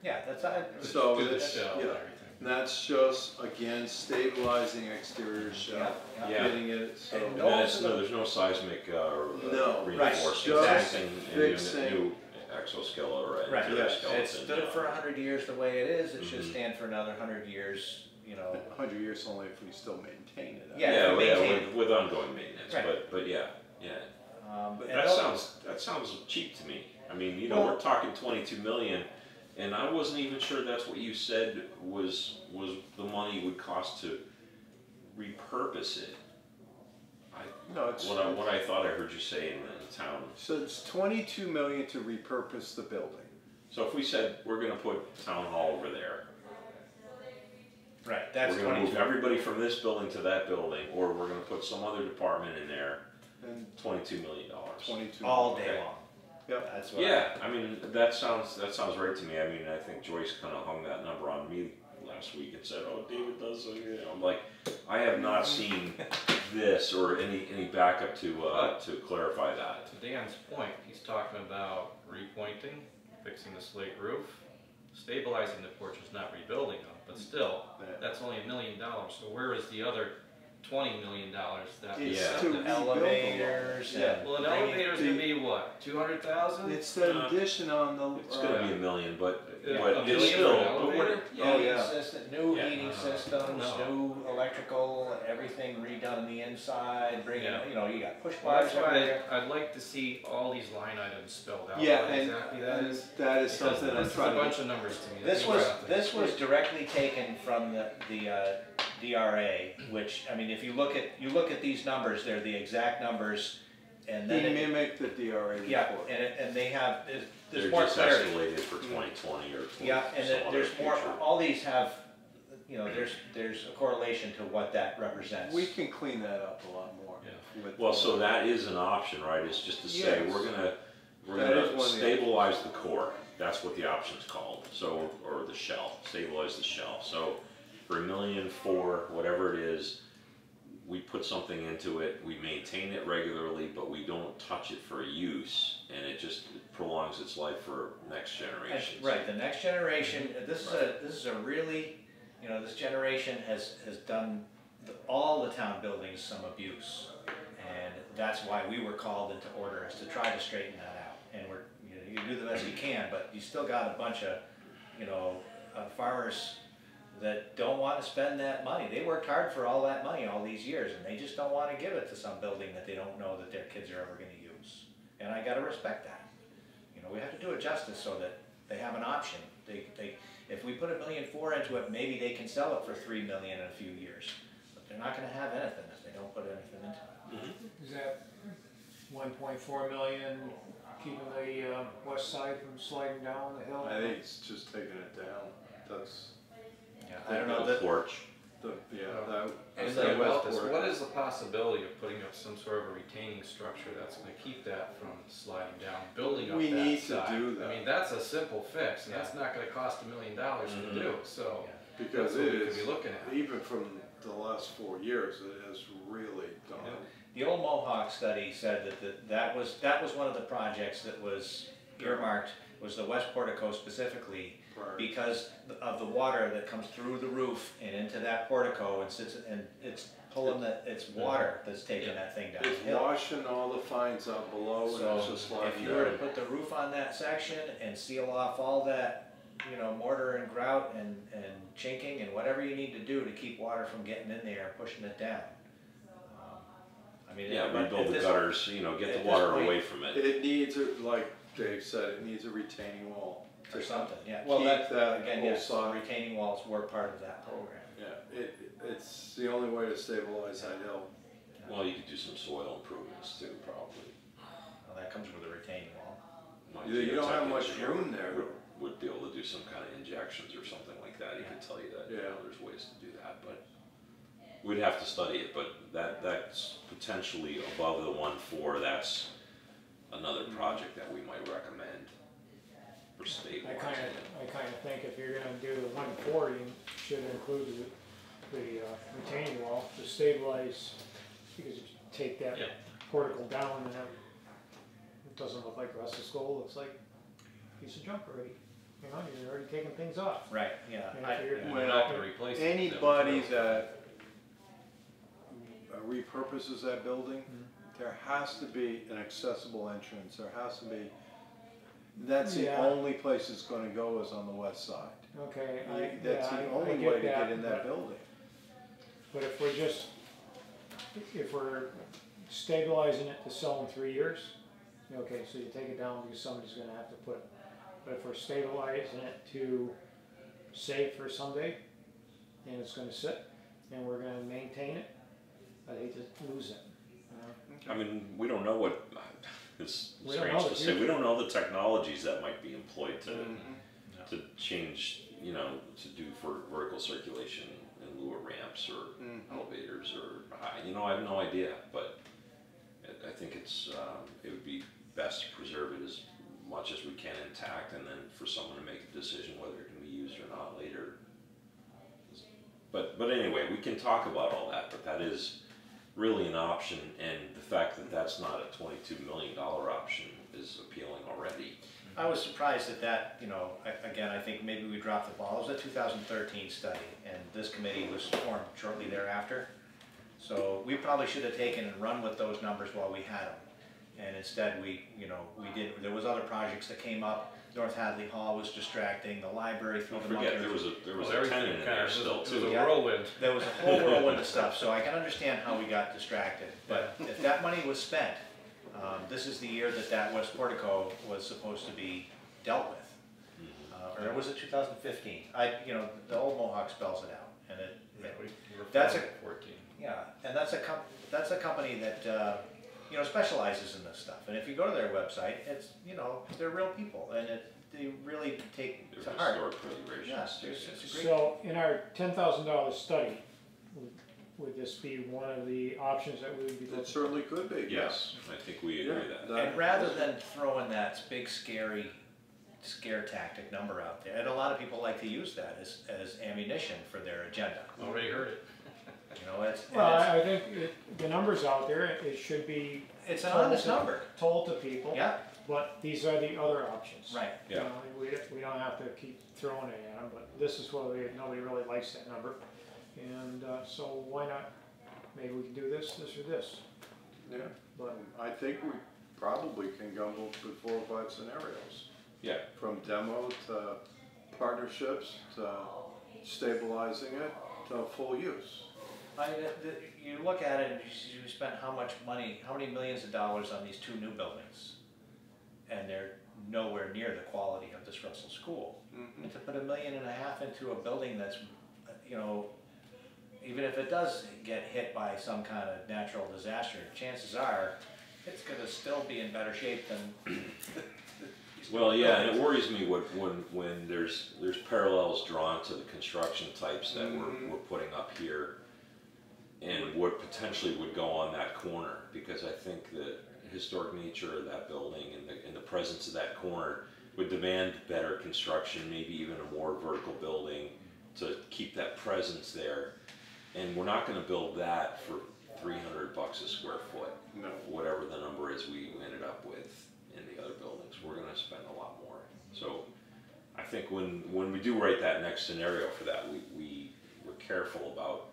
[SPEAKER 6] Yeah, that's, I.
[SPEAKER 1] So
[SPEAKER 2] Do the
[SPEAKER 1] it's-
[SPEAKER 2] shell and
[SPEAKER 1] yeah.
[SPEAKER 2] everything.
[SPEAKER 1] And that's just, again, stabilizing exterior shell,
[SPEAKER 6] Yeah,
[SPEAKER 3] Yeah.
[SPEAKER 1] getting it, so.
[SPEAKER 6] And
[SPEAKER 3] And
[SPEAKER 6] no-
[SPEAKER 3] then it's, no, there's no seismic, uh, or uh,
[SPEAKER 1] No,
[SPEAKER 6] right,
[SPEAKER 3] reinforcements,
[SPEAKER 1] just
[SPEAKER 3] anything, any
[SPEAKER 1] fixing-
[SPEAKER 3] new exoskeleton or
[SPEAKER 6] Right,
[SPEAKER 3] interior
[SPEAKER 1] yeah,
[SPEAKER 3] skeleton.
[SPEAKER 6] It stood for a hundred years the way it is, it should
[SPEAKER 3] Mhm.
[SPEAKER 6] stand for another hundred years, you know.
[SPEAKER 1] A hundred years only if we still maintain it.
[SPEAKER 6] Yeah,
[SPEAKER 3] Yeah, well, yeah, with, with ongoing maintenance,
[SPEAKER 6] Right.
[SPEAKER 3] but, but yeah, yeah.
[SPEAKER 6] Um,
[SPEAKER 3] But that sounds, that sounds cheap to me. I mean, you know,
[SPEAKER 6] Well-
[SPEAKER 3] we're talking twenty-two million, and I wasn't even sure that's what you said was, was the money would cost to repurpose it. I,
[SPEAKER 1] No, it's,
[SPEAKER 3] what I, what I thought I heard you say in the town.
[SPEAKER 1] so it's twenty-two million to repurpose the building.
[SPEAKER 3] So if we said, we're gonna put town hall over there,
[SPEAKER 6] Right, that's
[SPEAKER 3] we're gonna move
[SPEAKER 6] twenty-two.
[SPEAKER 3] everybody from this building to that building, or we're gonna put some other department in there,
[SPEAKER 1] And
[SPEAKER 3] twenty-two million dollars.
[SPEAKER 1] twenty-two.
[SPEAKER 6] All day
[SPEAKER 3] Okay.
[SPEAKER 6] long.
[SPEAKER 1] Yep.
[SPEAKER 6] That's what.
[SPEAKER 3] Yeah, I mean, that sounds, that sounds right to me, I mean, I think Joyce kinda hung that number on me last week and said, oh, David does, so, you know, I'm like, I have not [LAUGHS] seen this or any, any backup to, uh, to clarify that.
[SPEAKER 2] To Dan's point, he's talking about repointing, fixing the slate roof, stabilizing the porches, not rebuilding them, but still, that's only a million dollars, so where is the other twenty million dollars that? we
[SPEAKER 1] It's
[SPEAKER 3] Yeah.
[SPEAKER 1] to
[SPEAKER 2] spent?
[SPEAKER 1] rebuild the
[SPEAKER 6] Elevators
[SPEAKER 3] Yeah.
[SPEAKER 6] and.
[SPEAKER 2] Well, an
[SPEAKER 6] bringing-
[SPEAKER 2] elevator's gonna be what, two hundred thousand?
[SPEAKER 1] It's the
[SPEAKER 3] Uh,
[SPEAKER 1] addition on the.
[SPEAKER 3] It's gonna be a
[SPEAKER 1] uh,
[SPEAKER 3] million, but,
[SPEAKER 2] Yeah,
[SPEAKER 3] but
[SPEAKER 2] a
[SPEAKER 3] it's
[SPEAKER 2] million
[SPEAKER 3] still,
[SPEAKER 2] for an
[SPEAKER 3] but when,
[SPEAKER 2] elevator?
[SPEAKER 1] Oh,
[SPEAKER 6] Heating
[SPEAKER 1] yeah.
[SPEAKER 6] system, new
[SPEAKER 3] Yeah.
[SPEAKER 6] heating
[SPEAKER 2] Uh,
[SPEAKER 6] systems,
[SPEAKER 2] no.
[SPEAKER 6] new electrical, everything redone on the inside, bringing,
[SPEAKER 2] Yeah.
[SPEAKER 6] you know, you got push
[SPEAKER 2] Well,
[SPEAKER 6] bars
[SPEAKER 2] that's why
[SPEAKER 6] everywhere.
[SPEAKER 2] I'd like to see all these line items spelled out,
[SPEAKER 1] Yeah,
[SPEAKER 2] what
[SPEAKER 1] and,
[SPEAKER 2] exactly that
[SPEAKER 1] and
[SPEAKER 2] is.
[SPEAKER 1] that is
[SPEAKER 2] Because
[SPEAKER 1] something I'm
[SPEAKER 2] this is a
[SPEAKER 1] trying
[SPEAKER 2] bunch of numbers to me.
[SPEAKER 6] This
[SPEAKER 2] that
[SPEAKER 6] was,
[SPEAKER 2] you brought
[SPEAKER 6] this was directly taken from the, the, uh, DRA, which, I mean, if you look at, you look at these numbers, they're the exact numbers, and
[SPEAKER 1] He
[SPEAKER 6] then, it-
[SPEAKER 1] mimicked the DRA report.
[SPEAKER 6] yeah, and it, and they have, there's,
[SPEAKER 3] they're
[SPEAKER 6] more
[SPEAKER 3] just
[SPEAKER 6] clarity.
[SPEAKER 3] escalated for twenty twenty or twenty,
[SPEAKER 6] Yeah, and
[SPEAKER 3] some
[SPEAKER 6] then
[SPEAKER 3] other
[SPEAKER 6] there's more,
[SPEAKER 3] future.
[SPEAKER 6] all these have, you know, there's, there's a correlation to what that represents.
[SPEAKER 1] We can clean that up a lot more.
[SPEAKER 2] Yeah.
[SPEAKER 1] with-
[SPEAKER 3] Well, so that is an option, right, is just to say,
[SPEAKER 1] Yes.
[SPEAKER 3] we're gonna, we're
[SPEAKER 1] That is
[SPEAKER 3] gonna
[SPEAKER 1] one of the
[SPEAKER 3] stabilize the core, that's what the option's called, so, or the shell, stabilize the shell, so. For a million, four, whatever it is, we put something into it, we maintain it regularly, but we don't touch it for use, and it just prolongs its life for next generations.
[SPEAKER 6] Right, the next generation, this is a, this is a really, you know, this generation has, has done the- all the town buildings some abuse. And that's why we were called into order, is to try to straighten that out. And we're, you know, you do the best you can, but you still got a bunch of, you know, uh, farmers that don't wanna spend that money. They worked hard for all that money all these years, and they just don't wanna give it to some building that they don't know that their kids are ever gonna use. And I gotta respect that. You know, we have to do it justice so that they have an option. They, they, if we put a million four into it, maybe they can sell it for three million in a few years. But they're not gonna have anything if they don't put anything into it.
[SPEAKER 5] Is that one point four million keeping the, uh, west side from sliding down the hill?
[SPEAKER 1] I think it's just taking it down, that's,
[SPEAKER 6] Yeah, I don't know,
[SPEAKER 3] The
[SPEAKER 6] that,
[SPEAKER 3] porch,
[SPEAKER 1] the, yeah, that.
[SPEAKER 2] And
[SPEAKER 1] that
[SPEAKER 2] about this,
[SPEAKER 1] Westport.
[SPEAKER 2] what is the possibility of putting up some sort of a retaining structure that's gonna keep that from sliding down, building up
[SPEAKER 1] We
[SPEAKER 2] that
[SPEAKER 1] need to
[SPEAKER 2] side?
[SPEAKER 1] do that.
[SPEAKER 2] I mean, that's a simple fix, and that's not gonna cost a million dollars to
[SPEAKER 3] Mhm.
[SPEAKER 2] do, so.
[SPEAKER 1] Because
[SPEAKER 2] that's what
[SPEAKER 1] it
[SPEAKER 2] we could
[SPEAKER 1] is,
[SPEAKER 2] be looking at.
[SPEAKER 1] even from the last four years, it has really done.
[SPEAKER 6] the old Mohawk study said that, that, that was, that was one of the projects that was earmarked, was the west portico specifically,
[SPEAKER 1] prior.
[SPEAKER 6] because of the water that comes through the roof and into that portico and sits, and it's pulling the, it's water that's taking that thing down.
[SPEAKER 1] It's
[SPEAKER 6] downhill.
[SPEAKER 1] washing all the fines out below and it's
[SPEAKER 6] So
[SPEAKER 1] just
[SPEAKER 6] if
[SPEAKER 1] sliding
[SPEAKER 6] you were to
[SPEAKER 1] down.
[SPEAKER 6] put the roof on that section and seal off all that, you know, mortar and grout and, and chinking and whatever you need to do to keep water from getting in there and pushing it down. Um, I mean,
[SPEAKER 3] yeah,
[SPEAKER 6] but at
[SPEAKER 3] rebuild the
[SPEAKER 6] this-
[SPEAKER 3] gutters, you know,
[SPEAKER 6] at
[SPEAKER 3] get
[SPEAKER 6] this
[SPEAKER 3] the water
[SPEAKER 6] point-
[SPEAKER 3] away from it.
[SPEAKER 1] It needs, a like Dave said, it needs a retaining wall.
[SPEAKER 6] Or something, yeah, well,
[SPEAKER 1] Keep
[SPEAKER 6] that,
[SPEAKER 1] that
[SPEAKER 6] again,
[SPEAKER 1] whole
[SPEAKER 6] yes,
[SPEAKER 1] side.
[SPEAKER 6] retaining walls were part of that program.
[SPEAKER 1] Yeah, it, it's the only way to stabilize that hill.
[SPEAKER 3] Well, you could do some soil improvements too, probably.
[SPEAKER 6] Well, that comes with a retaining wall.
[SPEAKER 3] My
[SPEAKER 1] You- you don't have
[SPEAKER 3] geotech
[SPEAKER 1] much
[SPEAKER 3] engineer
[SPEAKER 1] room there.
[SPEAKER 3] Would, would be able to do some kind of injections or something like that, he could tell you that, you
[SPEAKER 1] Yeah.
[SPEAKER 3] know, there's ways to do that, but we'd have to study it, but that, that's potentially above the one four, that's another project that we might recommend for
[SPEAKER 5] I kinda. I kinda think if you're gonna do the one forty, you should include the, the uh, retaining wall to stabilize, because if you take that
[SPEAKER 2] Yeah.
[SPEAKER 5] portical down and it, it doesn't look like rusted gold, it looks like a piece of junk already. You know, you're already taking things off.
[SPEAKER 6] Right, yeah.
[SPEAKER 5] And
[SPEAKER 6] I-
[SPEAKER 5] you're-
[SPEAKER 2] And we're not gonna replace it.
[SPEAKER 1] Anybody that uh, repurposes that building, there has to be an accessible entrance, there has to be, that's the
[SPEAKER 5] Yeah.
[SPEAKER 1] only place it's gonna go is on the west side.
[SPEAKER 5] Okay, I,
[SPEAKER 1] You-
[SPEAKER 5] yeah,
[SPEAKER 1] That's
[SPEAKER 5] I,
[SPEAKER 1] the
[SPEAKER 5] I
[SPEAKER 1] only
[SPEAKER 5] get
[SPEAKER 1] way to get
[SPEAKER 5] that,
[SPEAKER 1] in that
[SPEAKER 5] but,
[SPEAKER 1] building.
[SPEAKER 5] but if we're just, if we're stabilizing it to sell in three years, okay, so you take it down because somebody's gonna have to put it. But if we're stabilizing it to save for someday, and it's gonna sit, and we're gonna maintain it, I hate to lose it, you know?
[SPEAKER 3] I mean, we don't know what, it's
[SPEAKER 5] We
[SPEAKER 3] strange to say, we don't know the technologies that might be employed to,
[SPEAKER 1] Mm-hmm.
[SPEAKER 3] to change, you know, to do for vertical circulation in lieu of ramps or
[SPEAKER 1] Mhm.
[SPEAKER 3] elevators or, I- you know, I have no idea, but I, I think it's, um, it would be best to preserve it as much as we can intact and then for someone to make a decision whether it can be used or not later. But, but anyway, we can talk about all that, but that is really an option and the fact that that's not a twenty-two million dollar option is appealing already.
[SPEAKER 6] I was surprised at that, you know, again, I think maybe we dropped the ball. It was a 2013 study, and this committee was formed shortly thereafter. So we probably should have taken and run with those numbers while we had them. And instead, we, you know, we did, there was other projects that came up. North Hadley Hall was distracting, the library through
[SPEAKER 3] Don't
[SPEAKER 6] the
[SPEAKER 3] forget, there was a, there was
[SPEAKER 2] Well,
[SPEAKER 3] a
[SPEAKER 2] everything
[SPEAKER 3] tenant in
[SPEAKER 2] kind
[SPEAKER 3] there
[SPEAKER 2] of-
[SPEAKER 3] still
[SPEAKER 2] It was
[SPEAKER 3] too.
[SPEAKER 2] a
[SPEAKER 6] Yeah.
[SPEAKER 2] whirlwind.
[SPEAKER 6] There was a whole [LAUGHS] whirlwind of stuff, so I can understand how we got distracted. But if that money was spent, um, this is the year that that West Portico was supposed to be dealt with. Uh, or was it 2015? I, you know, the old Mohawk spells it out, and it,
[SPEAKER 2] Yeah, we- we're
[SPEAKER 6] That's a-
[SPEAKER 2] Fourteen.
[SPEAKER 6] yeah, and that's a com- that's a company that, uh, you know, specializes in this stuff. And if you go to their website, it's, you know, they're real people, and it, they really take
[SPEAKER 3] There's
[SPEAKER 6] to heart.
[SPEAKER 3] historic preservation.
[SPEAKER 6] Yes, it's, it's a great.
[SPEAKER 5] So, in our ten thousand dollar study, would, would this be one of the options that we would be
[SPEAKER 1] It
[SPEAKER 5] looking?
[SPEAKER 1] certainly could be.
[SPEAKER 3] Yes, I think we agree
[SPEAKER 1] Yeah,
[SPEAKER 3] with that.
[SPEAKER 1] that-
[SPEAKER 6] And rather than throwing that big scary scare tactic number out there. And a lot of people like to use that as, as ammunition for their agenda.
[SPEAKER 2] Already heard it.
[SPEAKER 6] You know, it's,
[SPEAKER 5] Well,
[SPEAKER 6] and
[SPEAKER 5] I I think it- the number's out there, it should be
[SPEAKER 6] it's, it's an honest
[SPEAKER 5] to-
[SPEAKER 6] number.
[SPEAKER 5] told to people.
[SPEAKER 6] Yeah,
[SPEAKER 5] But these are the other options.
[SPEAKER 6] right.
[SPEAKER 5] You
[SPEAKER 3] Yeah.
[SPEAKER 5] know, we, we don't have to keep throwing it at them, but this is what we, nobody really likes that number. And, uh, so why not, maybe we can do this, this or this,
[SPEAKER 1] Yeah,
[SPEAKER 5] but,
[SPEAKER 1] I think we probably can go with four or five scenarios.
[SPEAKER 3] Yeah.
[SPEAKER 1] From demo to partnerships to stabilizing it to full use.
[SPEAKER 6] I, the- the- you look at it and you, s- you spent how much money, how many millions of dollars on these two new buildings? And they're nowhere near the quality of this Russell School.
[SPEAKER 1] Mhm.
[SPEAKER 6] And to put a million and a half into a building that's, uh, you know, even if it does get hit by some kind of natural disaster, chances are, it's gonna still be in better shape than. these [COUGHS]
[SPEAKER 3] Well, yeah, and it
[SPEAKER 6] buildings.
[SPEAKER 3] worries me when, when, when there's, there's parallels drawn to the construction types that we're,
[SPEAKER 1] Mhm.
[SPEAKER 3] we're putting up here. And what potentially would go on that corner, because I think the historic nature of that building and the, and the presence of that corner would demand better construction, maybe even a more vertical building to keep that presence there. And we're not gonna build that for three hundred bucks a square foot
[SPEAKER 1] No.
[SPEAKER 3] whatever the number is we ended up with in the other buildings, we're gonna spend a lot more. So I think when, when we do write that next scenario for that, we, we, we're careful about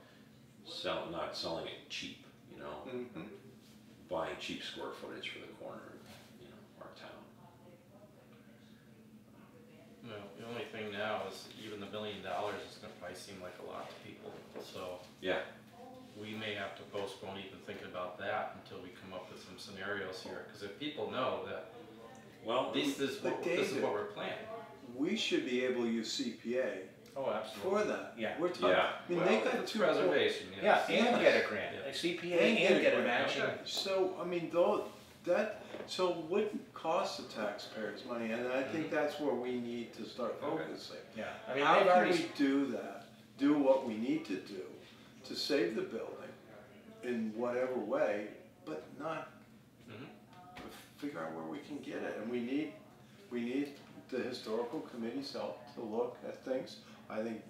[SPEAKER 3] sell, not selling it cheap, you know?
[SPEAKER 1] Mhm.
[SPEAKER 3] Buying cheap square footage for the corner of, you know, our town.
[SPEAKER 2] No, the only thing now is even the million dollars is gonna probably seem like a lot to people, so
[SPEAKER 3] Yeah,
[SPEAKER 2] we may have to postpone even thinking about that until we come up with some scenarios here, cause if people know that
[SPEAKER 3] well,
[SPEAKER 2] this is, what- this is what we're planning.
[SPEAKER 7] We should be able to use CPA
[SPEAKER 6] Oh, absolutely.
[SPEAKER 7] for that.
[SPEAKER 6] Yeah.
[SPEAKER 7] We're talking,
[SPEAKER 3] Yeah.
[SPEAKER 7] I mean, they got
[SPEAKER 2] It's
[SPEAKER 7] two.
[SPEAKER 2] Reservation,
[SPEAKER 6] Yeah,
[SPEAKER 2] yes.
[SPEAKER 6] and get a grant,
[SPEAKER 2] Yeah.
[SPEAKER 6] a CPA
[SPEAKER 7] And
[SPEAKER 6] and
[SPEAKER 7] get a
[SPEAKER 6] get a
[SPEAKER 7] grant,
[SPEAKER 6] matching.
[SPEAKER 2] okay.
[SPEAKER 1] So, I mean, though, that, so it wouldn't cost the taxpayers money, and I think that's where we need to start
[SPEAKER 2] Okay.
[SPEAKER 1] focusing.
[SPEAKER 6] Yeah, I mean,
[SPEAKER 1] How
[SPEAKER 6] they've
[SPEAKER 1] can
[SPEAKER 6] already,
[SPEAKER 1] we do that, do what we need to do to save the building in whatever way, but not
[SPEAKER 2] Mhm.
[SPEAKER 1] figure out where we can get it, and we need, we need the historical committee's help to look at things. I think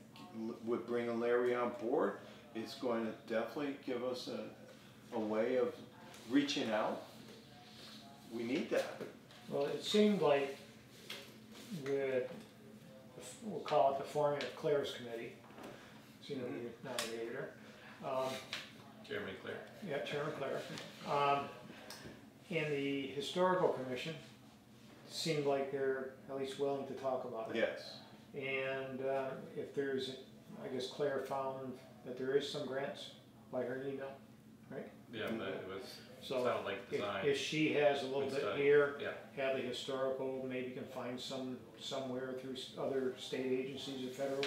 [SPEAKER 1] with bringing Larry on board, it's going to definitely give us a, a way of reaching out. We need that.
[SPEAKER 5] well, it seemed like with, the we'll call it the forming of Claire's committee, so you know, you nominated her. Um,
[SPEAKER 2] Jeremy Clear.
[SPEAKER 5] Yeah, Chairman Claire. Um, and the historical commission seemed like they're at least willing to talk about it.
[SPEAKER 1] Yes.
[SPEAKER 5] And, uh, if there's, I guess Claire found that there is some grants by her email, right?
[SPEAKER 2] Yeah, but it was,
[SPEAKER 5] so.
[SPEAKER 2] sounded like
[SPEAKER 5] If,
[SPEAKER 2] design.
[SPEAKER 5] if she has a little bit
[SPEAKER 2] study.
[SPEAKER 5] here,
[SPEAKER 2] Yeah.
[SPEAKER 5] have the historical, maybe can find some, somewhere through s- other state agencies or federal,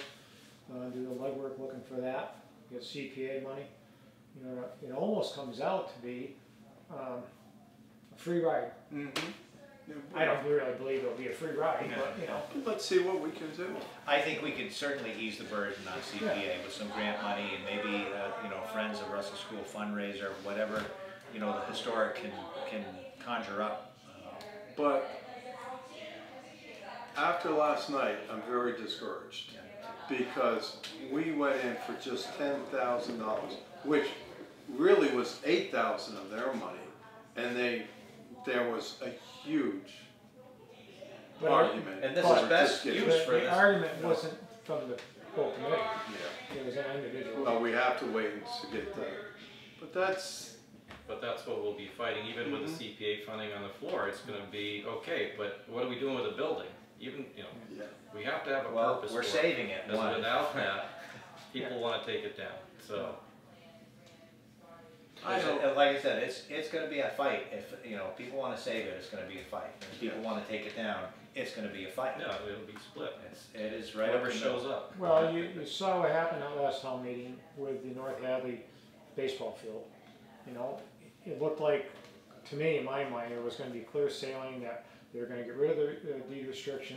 [SPEAKER 5] uh, do the legwork looking for that, get CPA money. You know, it almost comes out to be, um, a free ride.
[SPEAKER 1] Mm-hmm.
[SPEAKER 5] I don't really believe it'll be a free ride, but, you know,
[SPEAKER 1] Let's see what we can do.
[SPEAKER 6] I think we could certainly ease the burden on CPA with some grant money and maybe, uh, you know, Friends of Russell School fundraiser, whatever, you know, the historic can, can conjure up. uh,
[SPEAKER 1] But after last night, I'm very discouraged because we went in for just ten thousand dollars, which really was eight thousand of their money, and they, there was a huge
[SPEAKER 5] but,
[SPEAKER 1] argument.
[SPEAKER 6] And this
[SPEAKER 1] over
[SPEAKER 6] is best
[SPEAKER 1] just getting-
[SPEAKER 6] use
[SPEAKER 5] the,
[SPEAKER 6] for
[SPEAKER 5] the
[SPEAKER 6] this.
[SPEAKER 5] argument wasn't from the whole committee,
[SPEAKER 1] Yeah.
[SPEAKER 5] it was an individual.
[SPEAKER 1] Well, we have to wait to get the, but that's,
[SPEAKER 2] But that's what we'll be fighting, even with the mm-hmm. CPA funding on the floor, it's gonna be, okay, but what are we doing with the building? Even, you know,
[SPEAKER 1] yeah.
[SPEAKER 2] we have to have a
[SPEAKER 6] Well,
[SPEAKER 2] purpose for
[SPEAKER 6] we're
[SPEAKER 2] it.
[SPEAKER 6] saving it,
[SPEAKER 2] Because
[SPEAKER 6] one.
[SPEAKER 2] without that, [LAUGHS] people wanna take it down, so.
[SPEAKER 1] I
[SPEAKER 6] It's-
[SPEAKER 1] don't-
[SPEAKER 6] Like I said, it's, it's gonna be a fight, if, you know, people wanna save it, it's gonna be a fight. If people wanna take it down, it's gonna be a fight.
[SPEAKER 2] Yeah, it'll be split,
[SPEAKER 6] It's, it is right up
[SPEAKER 2] whoever
[SPEAKER 6] the middle.
[SPEAKER 2] shows up.
[SPEAKER 5] Well, you, you saw what happened at last town meeting with the North Hadley baseball field. You know, it looked like, to me, in my mind, it was gonna be clear sailing, that they were gonna get rid of the uh, deed restriction,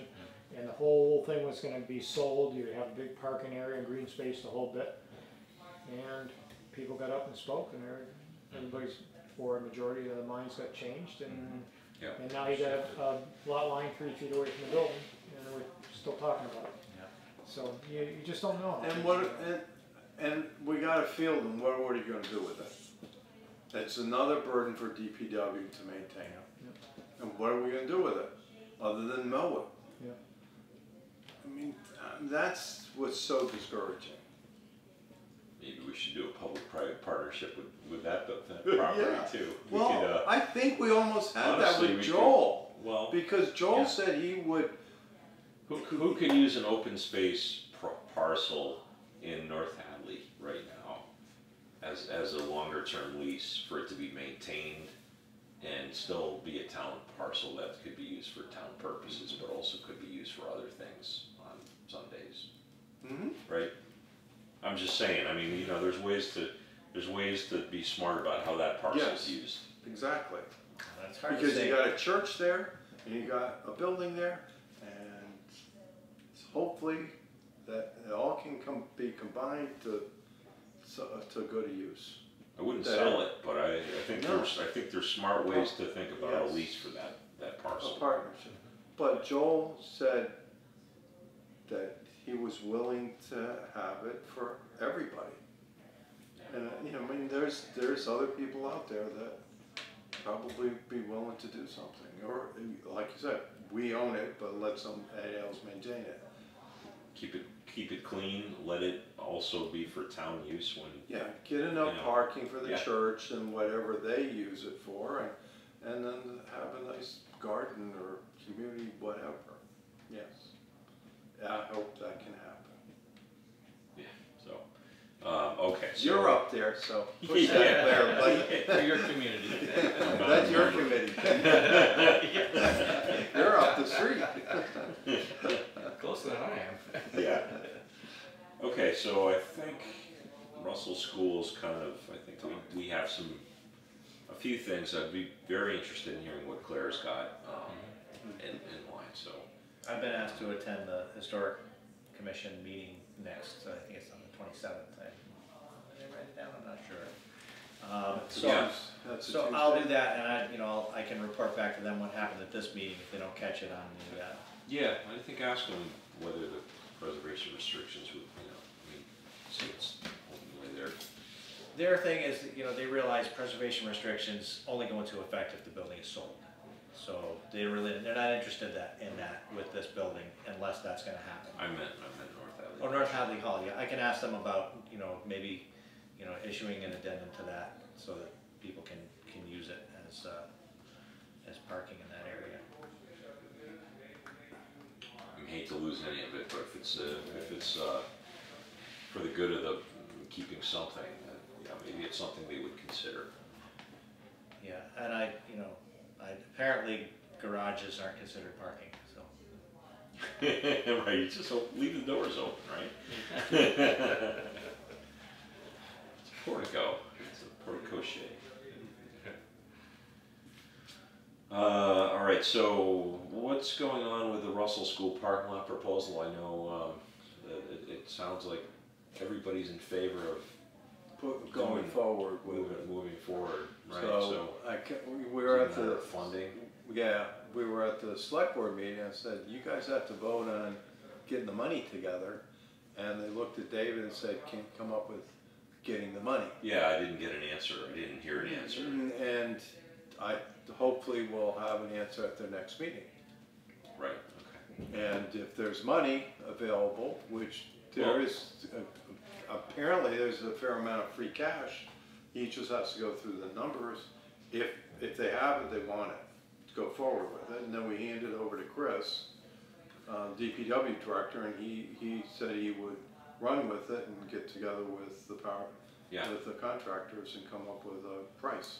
[SPEAKER 5] and the whole thing was gonna be sold, you'd have a big parking area, and green space, the whole bit. And people got up and spoke, and everybody's, for a majority of the minds got changed, and
[SPEAKER 3] Yeah.
[SPEAKER 5] And now you got a lot line three feet away from the building, and we're still talking about it.
[SPEAKER 6] Yeah.
[SPEAKER 5] So you, you just don't know.
[SPEAKER 1] And what, and, and we got a field, and what, what are you gonna do with it? It's another burden for DPW to maintain. And what are we gonna do with it, other than mow it?
[SPEAKER 5] Yeah.
[SPEAKER 1] I mean, um, that's what's so discouraging.
[SPEAKER 3] Maybe we should do a public-private partnership with, with that, that [LAUGHS] property
[SPEAKER 1] Yeah.
[SPEAKER 3] too. We
[SPEAKER 1] Well,
[SPEAKER 3] could, uh,
[SPEAKER 1] I think we almost had that
[SPEAKER 3] honestly,
[SPEAKER 1] with
[SPEAKER 3] we could-
[SPEAKER 1] Joel,
[SPEAKER 3] Well,
[SPEAKER 1] because Joel
[SPEAKER 3] Yeah.
[SPEAKER 1] said he would,
[SPEAKER 3] who, who could use an open space par- parcel in North Hadley right now? As, as a longer-term lease for it to be maintained and still be a town parcel that could be used for town purposes, but also could be used for other things on Sundays.
[SPEAKER 1] Mhm.
[SPEAKER 3] right? I'm just saying, I mean, you know, there's ways to, there's ways to be smart about how that parcel
[SPEAKER 1] Yes.
[SPEAKER 3] is used.
[SPEAKER 1] exactly.
[SPEAKER 6] That's hard to
[SPEAKER 1] Because
[SPEAKER 6] say.
[SPEAKER 1] you got a church there, and you got a building there, and hopefully that it all can come, be combined to, so- to good use.
[SPEAKER 3] I wouldn't
[SPEAKER 1] That-
[SPEAKER 3] sell it, but I, I think
[SPEAKER 1] No.
[SPEAKER 3] there's, I think there's smart ways to think about a lease for that, that
[SPEAKER 1] A
[SPEAKER 3] parcel.
[SPEAKER 1] partnership. But Joel said that he was willing to have it for everybody. And, you know, I mean, there's, there's other people out there that probably be willing to do something, or, like you said, we own it, but let somebody else maintain it.
[SPEAKER 3] Keep it, keep it clean, let it also be for town use when,
[SPEAKER 1] Yeah, get enough
[SPEAKER 3] You know,
[SPEAKER 1] parking for the
[SPEAKER 3] yeah.
[SPEAKER 1] church and whatever they use it for, and, and then have a nice garden or community, whatever, yes. Yeah, I hope that can happen.
[SPEAKER 3] yeah, so, um, okay. so-
[SPEAKER 1] You're up there, so [LAUGHS] push that there, buddy. [LAUGHS]
[SPEAKER 2] For your community. [LAUGHS]
[SPEAKER 1] That's your committee. You're up the street.
[SPEAKER 2] Closer than I am.
[SPEAKER 3] Yeah. Okay, so I think Russell Schools kind of, I think we, we have some, a few things, I'd be very interested in hearing what Claire's got, um, in, in line, so.
[SPEAKER 6] I've been asked to attend the historic commission meeting next, I think it's on the twenty-seventh. I, Did I write it down? I'm not sure. Um, so,
[SPEAKER 3] Yeah.
[SPEAKER 1] That's a
[SPEAKER 6] so I'll do that and I, you know, I'll- I can report back to them what happened at this meeting if they don't catch it on the, uh,
[SPEAKER 3] Yeah, I think ask them whether the preservation restrictions would, you know, I mean, see it's ultimately there.
[SPEAKER 6] Their thing is, that, you know, they realize preservation restrictions only go into effect if the building is sold. So they really, they're not interested that, in that with this building unless that's gonna happen.
[SPEAKER 3] I meant, I meant North Hadley.
[SPEAKER 6] Or North Hadley Hall, yeah, I can ask them about, you know, maybe, you know, issuing an addendum to that so that people can, can use it as, uh, as parking in that area.
[SPEAKER 3] I hate to lose any of it, but if it's, uh, if it's, uh, for the good of the, keeping something, yeah, maybe it's something they would consider.
[SPEAKER 6] Yeah, and I, you know, apparently garages aren't considered parking, so. [LAUGHS]
[SPEAKER 3] right, you just op- leave the doors open, right? it's a portico. It's a portico Uh, all right, so what's going on with the Russell School parking lot proposal? I know um, it, it sounds like everybody's in favor of
[SPEAKER 1] Put- Going forward with
[SPEAKER 3] moving,
[SPEAKER 1] it.
[SPEAKER 3] moving forward, right?
[SPEAKER 1] So, I ca we we were at
[SPEAKER 3] Is it a matter
[SPEAKER 1] the.
[SPEAKER 3] funding?
[SPEAKER 1] Yeah, we were at the select board meeting, I said, you guys have to vote on getting the money together. And they looked at David and said, can you come up with getting the money?
[SPEAKER 3] Yeah, I didn't get an answer. I didn't hear an answer.
[SPEAKER 1] And I, hopefully we'll have an answer at the next meeting.
[SPEAKER 3] Right. Okay.
[SPEAKER 1] And if there's money available, which there
[SPEAKER 3] Well-
[SPEAKER 1] is, uh, apparently there's a fair amount of free cash. He just has to go through the numbers. If, if they have it, they want it, to go forward with it. And then we hand it over to Chris, uh, DPW director, and he, he said he would run with it and get together with the power,
[SPEAKER 3] Yeah.
[SPEAKER 1] with the contractors and come up with a price.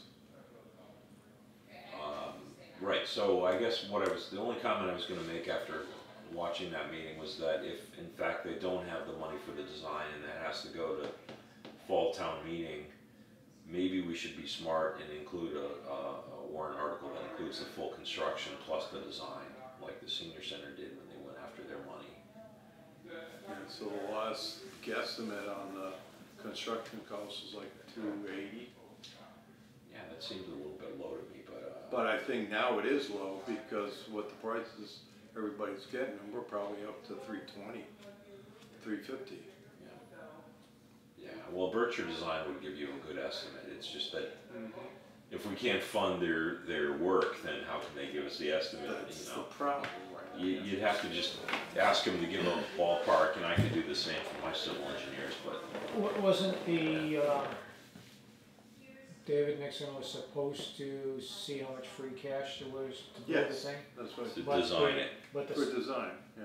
[SPEAKER 3] Um, Right, so I guess what I was, the only comment I was gonna make after watching that meeting was that if in fact they don't have the money for the design and that has to go to fall town meeting, maybe we should be smart and include a, a a warrant article that includes the full construction plus the design, like the senior center did when they went after their money.
[SPEAKER 1] And so the last guesstimate on the construction cost was like two eighty.
[SPEAKER 3] Yeah, that seems a little bit low to me, but, uh.
[SPEAKER 1] But I think now it is low because what the prices everybody's getting, them, we're probably up to three twenty, three fifty.
[SPEAKER 3] Yeah, Yeah. well, Berkshire Design would give you a good estimate, it's just that if we can't fund their, their work, then how can they give us the estimate,
[SPEAKER 1] That's
[SPEAKER 3] you know?
[SPEAKER 1] the problem. Right
[SPEAKER 3] you, you'd have to just ask them to give them a ballpark, and I could do the same for my civil engineers, but,
[SPEAKER 5] Wa- Wasn't the, uh, David Nixon was supposed to see how much free cash there was to build the
[SPEAKER 1] Yes.
[SPEAKER 5] thing?
[SPEAKER 1] That's what,
[SPEAKER 3] to
[SPEAKER 5] But
[SPEAKER 3] design
[SPEAKER 5] the-
[SPEAKER 3] it,
[SPEAKER 5] But
[SPEAKER 1] for
[SPEAKER 5] the,
[SPEAKER 1] design, yeah.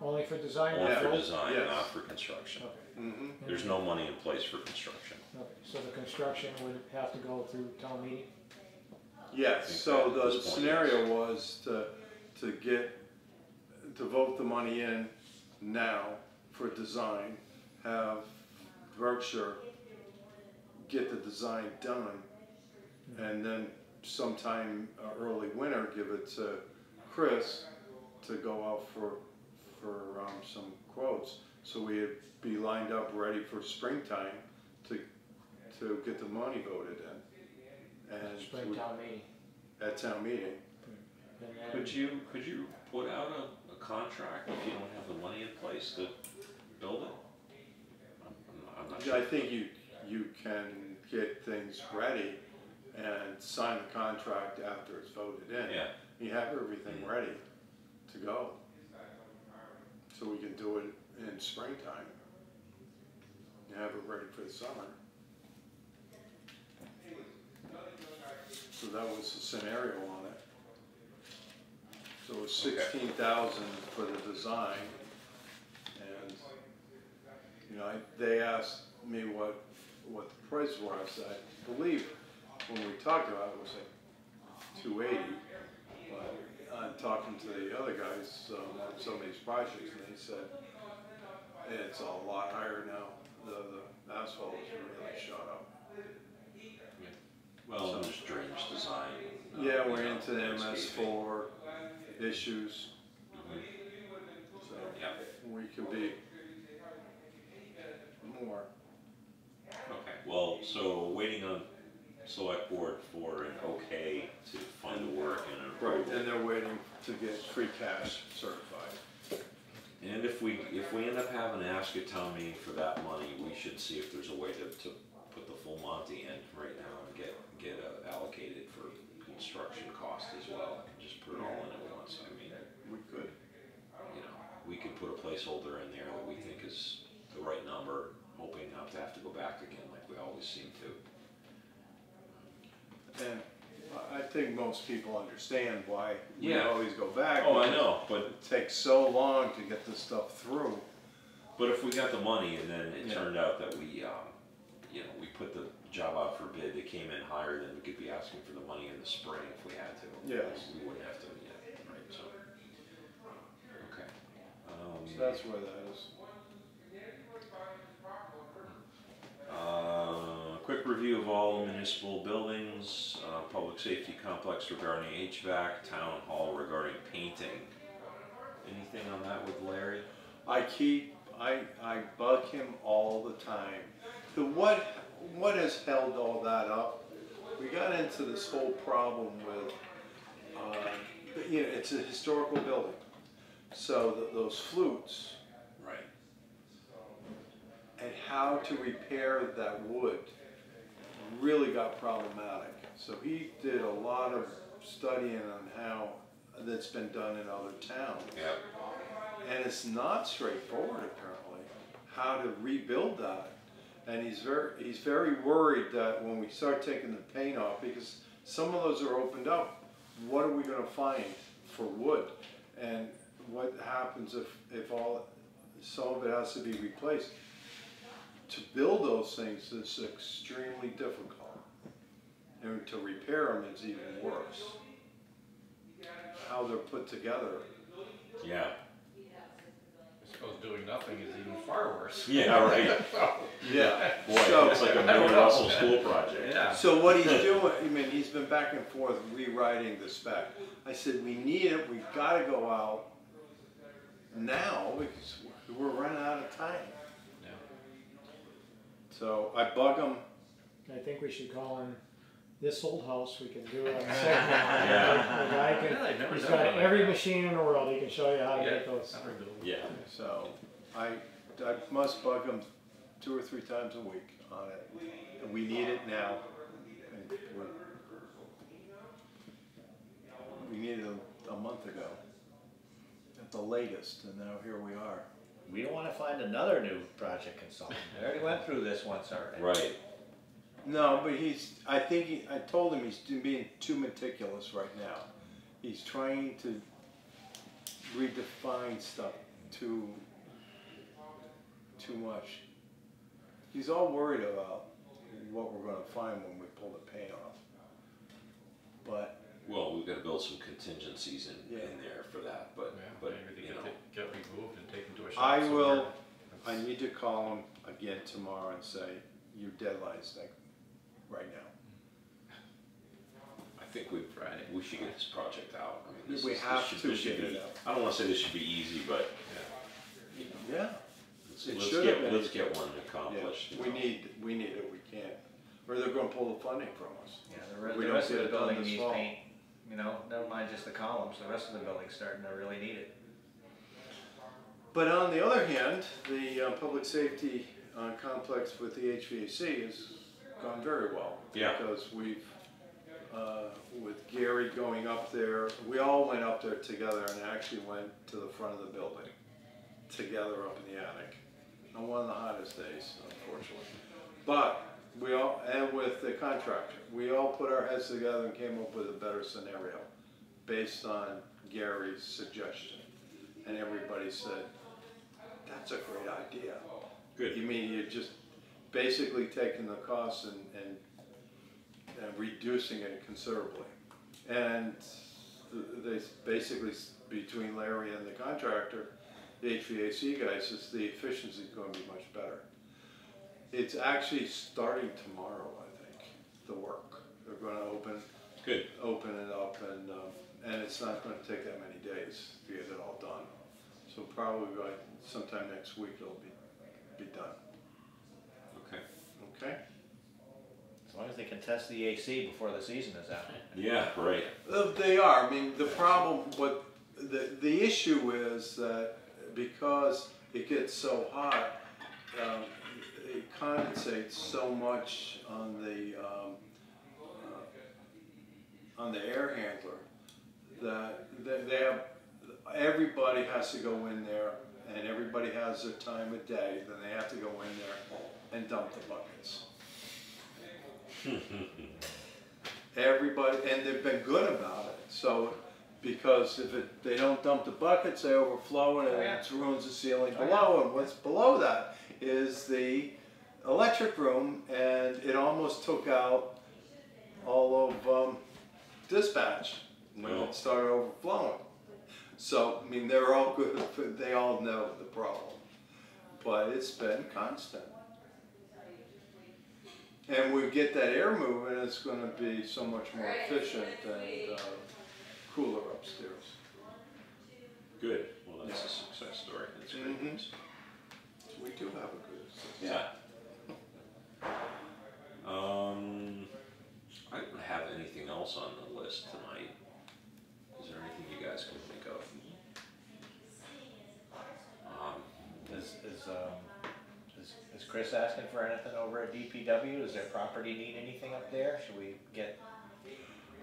[SPEAKER 5] only for design?
[SPEAKER 3] only
[SPEAKER 5] not
[SPEAKER 3] for
[SPEAKER 5] build?
[SPEAKER 3] design,
[SPEAKER 1] Yes.
[SPEAKER 3] not for construction.
[SPEAKER 5] Okay,
[SPEAKER 1] Mm-hmm.
[SPEAKER 3] There's no money in place for construction.
[SPEAKER 5] okay, so the construction would have to go through town meeting?
[SPEAKER 1] Yes,
[SPEAKER 3] think
[SPEAKER 1] so
[SPEAKER 3] that at
[SPEAKER 1] the
[SPEAKER 3] this point,
[SPEAKER 1] scenario was to, to get, to vote the money in now for design, have Berkshire get the design done, and then sometime uh, early winter, give it to Chris to go out for, for, um, some quotes. So we'd be lined up, ready for springtime to, to get the money voted in. And
[SPEAKER 5] Spring town meeting?
[SPEAKER 1] at town meeting.
[SPEAKER 3] Could you, could you put out a, a contract if you don't have the money in place to build it? I'm, I'm I'm not sure.
[SPEAKER 1] I think you, you can get things ready and sign the contract after it's voted in.
[SPEAKER 3] Yeah,
[SPEAKER 1] You have everything mm. ready to go. So we can do it in springtime. You have it ready for the summer. So that was the scenario on it. So it was
[SPEAKER 3] Okay.
[SPEAKER 1] sixteen thousand for the design. And, you know, I- they asked me what, what the price was. I believe when we talked about it, it was like two eighty. But I'm talking to the other guys um, on some of these projects, and they said it's a lot higher now. The, the asphalt is really shot up.
[SPEAKER 3] well, and there's drainage design. uh,
[SPEAKER 1] Yeah, we're
[SPEAKER 3] know,
[SPEAKER 1] into the MS4 issues,
[SPEAKER 3] Mhm.
[SPEAKER 1] so
[SPEAKER 3] Yeah,
[SPEAKER 1] we can be more.
[SPEAKER 3] Well, so waiting on select board for an okay to fund the work and an
[SPEAKER 1] Right,
[SPEAKER 3] approval.
[SPEAKER 1] and they're waiting to get free cash certified.
[SPEAKER 3] And if we, if we end up having to ask a town meeting for that money, we should see if there's a way to, to put the full Monty in right now and get, get uh, allocated for construction cost as well. Just put it all in at once, I mean,
[SPEAKER 1] We could.
[SPEAKER 3] you know, we could put a placeholder in there that we think is the right number, hoping not to have to go back again always seem to.
[SPEAKER 1] And I- think most people understand why we
[SPEAKER 3] Yeah.
[SPEAKER 1] always go back.
[SPEAKER 3] Oh, I know, but
[SPEAKER 1] It takes so long to get this stuff through.
[SPEAKER 3] But if we got the money and then it
[SPEAKER 1] Yeah.
[SPEAKER 3] turned out that we, um, you know, we put the job out for bid, they came in higher, then we could be asking for the money in the spring if we had to.
[SPEAKER 1] Yes.
[SPEAKER 3] We wouldn't have to, yeah, right, so. Okay. Um,
[SPEAKER 1] So that's where that is.
[SPEAKER 3] Review of all municipal buildings, uh, public safety complex regarding HVAC, town hall regarding painting. Anything on that with Larry?
[SPEAKER 1] I keep, I, I bug him all the time. The what, what has held all that up? We got into this whole problem with, uh, you know, it's a historical building. So th- those flutes
[SPEAKER 3] Right.
[SPEAKER 1] and how to repair that wood really got problematic. So he did a lot of studying on how that's been done in other towns.
[SPEAKER 3] Yeah.
[SPEAKER 1] And it's not straightforward apparently, how to rebuild that. And he's very, he's very worried that when we start taking the paint off, because some of those are opened up, what are we gonna find for wood? And what happens if, if all, some of it has to be replaced? To build those things is extremely difficult. And to repair them is even worse. How they're put together.
[SPEAKER 3] Yeah.
[SPEAKER 2] I suppose doing nothing is even far worse.
[SPEAKER 3] Yeah, right. [LAUGHS]
[SPEAKER 1] Yeah.
[SPEAKER 3] Boy,
[SPEAKER 1] So-
[SPEAKER 3] it's like a mini Russell school project.
[SPEAKER 2] Yeah.
[SPEAKER 1] So what he's doing, I mean, he's been back and forth rewriting the spec. I said, we need it, We've gotta go out now because we're running out of time.
[SPEAKER 2] Yeah.
[SPEAKER 1] So I bug him,
[SPEAKER 5] I think we should call him this old house, we can do it on the [LAUGHS] second one.
[SPEAKER 3] Yeah.
[SPEAKER 5] The guy can-
[SPEAKER 2] Yeah, I've never
[SPEAKER 5] He's
[SPEAKER 2] done
[SPEAKER 5] got every
[SPEAKER 2] that.
[SPEAKER 5] machine in the world, he can show you how to
[SPEAKER 2] Yeah,
[SPEAKER 5] get those.
[SPEAKER 3] Yeah,
[SPEAKER 1] So, I, I must bug him two or three times a week on it. And we need it now. We're- needed it a month ago, at the latest, and now here we are.
[SPEAKER 6] We don't wanna find another new project consultant. I already went through this once already.
[SPEAKER 3] right.
[SPEAKER 1] No, but he's, I think, he- I told him he's being too meticulous right now. He's trying to redefine stuff too, too much. He's all worried about what we're gonna find when we pull the paint off. But,
[SPEAKER 3] Well, we've gotta build some contingencies in,
[SPEAKER 1] Yeah.
[SPEAKER 3] in there for that, but,
[SPEAKER 2] Yeah,
[SPEAKER 3] but,
[SPEAKER 2] maybe they
[SPEAKER 3] you
[SPEAKER 2] can
[SPEAKER 3] know,
[SPEAKER 2] get removed and taken to a shop
[SPEAKER 1] I
[SPEAKER 2] somewhere.
[SPEAKER 1] will- I
[SPEAKER 2] That's-
[SPEAKER 1] need to call him again tomorrow and say, your deadline's like, right now.
[SPEAKER 3] I think we,
[SPEAKER 2] Friday.
[SPEAKER 3] we should get this project out. I mean, this
[SPEAKER 1] We
[SPEAKER 3] is- this
[SPEAKER 1] have
[SPEAKER 3] should-
[SPEAKER 1] to
[SPEAKER 3] this should
[SPEAKER 1] get
[SPEAKER 3] be-
[SPEAKER 1] it out.
[SPEAKER 3] I don't wanna say this should be easy, but
[SPEAKER 1] Yeah.
[SPEAKER 3] let's,
[SPEAKER 1] It
[SPEAKER 3] let's
[SPEAKER 1] should
[SPEAKER 3] get,
[SPEAKER 1] been
[SPEAKER 3] let's get one accomplished. you
[SPEAKER 1] we
[SPEAKER 3] know.
[SPEAKER 1] need, we need it, we can't, or they're gonna pull the funding from us.
[SPEAKER 6] Yeah, the re-
[SPEAKER 1] We
[SPEAKER 6] the
[SPEAKER 1] don't
[SPEAKER 6] rest of
[SPEAKER 1] get
[SPEAKER 6] the
[SPEAKER 1] it done
[SPEAKER 6] building
[SPEAKER 1] this
[SPEAKER 6] needs
[SPEAKER 1] fall.
[SPEAKER 6] paint, you know, never mind just the columns, the rest of the building's starting to really need it.
[SPEAKER 1] But on the other hand, the uh, public safety uh, complex with the HVAC has gone very well.
[SPEAKER 3] Yeah.
[SPEAKER 1] Because we've, uh, with Gary going up there, we all went up there together and actually went to the front of the building, together up in the attic, on one of the hottest days, unfortunately. But we all, and with the contractor, we all put our heads together and came up with a better scenario based on Gary's suggestion. And everybody said, that's a great idea.
[SPEAKER 3] Good.
[SPEAKER 1] You mean you're just basically taking the cost and, and, and reducing it considerably. And they basically, between Larry and the contractor, the HVAC guys, is the efficiency is gonna be much better. It's actually starting tomorrow, I think, the work. They're gonna open,
[SPEAKER 3] Good,
[SPEAKER 1] open it up and, um, and it's not gonna take that many days to get it all done. So probably by sometime next week it'll be, be done,
[SPEAKER 3] okay.
[SPEAKER 1] okay?
[SPEAKER 6] As long as they can test the AC before the season is out. [LAUGHS]
[SPEAKER 3] Yeah, right.
[SPEAKER 1] Uh, They are, I mean, the problem, what, the, the issue is that because it gets so hot, um, it condensates so much on the, um, uh, on the air handler that they, they have, everybody has to go in there and everybody has their time of day, then they have to go in there and dump the buckets. [LAUGHS] Everybody, and they've been good about it, so, because if it, they don't dump the buckets, they overflow and
[SPEAKER 6] Oh, yeah.
[SPEAKER 1] it ruins the ceiling
[SPEAKER 6] Oh, yeah.
[SPEAKER 1] below, and what's below that is the electric room, and it almost took out all of, um, dispatch when it started overflowing. So, I mean, they're all good, [LAUGHS] they all know the problem, but it's been constant. And we get that air moving, it's gonna be so much more efficient and, uh, cooler upstairs.
[SPEAKER 3] Good, well, that's a success story, that's great
[SPEAKER 1] Mhm.
[SPEAKER 3] news.
[SPEAKER 1] We do have a good system.
[SPEAKER 3] Yeah. Um, I don't have anything else on the list tonight. Is there anything you guys can think of? Um,
[SPEAKER 6] Is, is, um, is, is Chris asking for anything over at DPW? Does their property need anything up there? Should we get,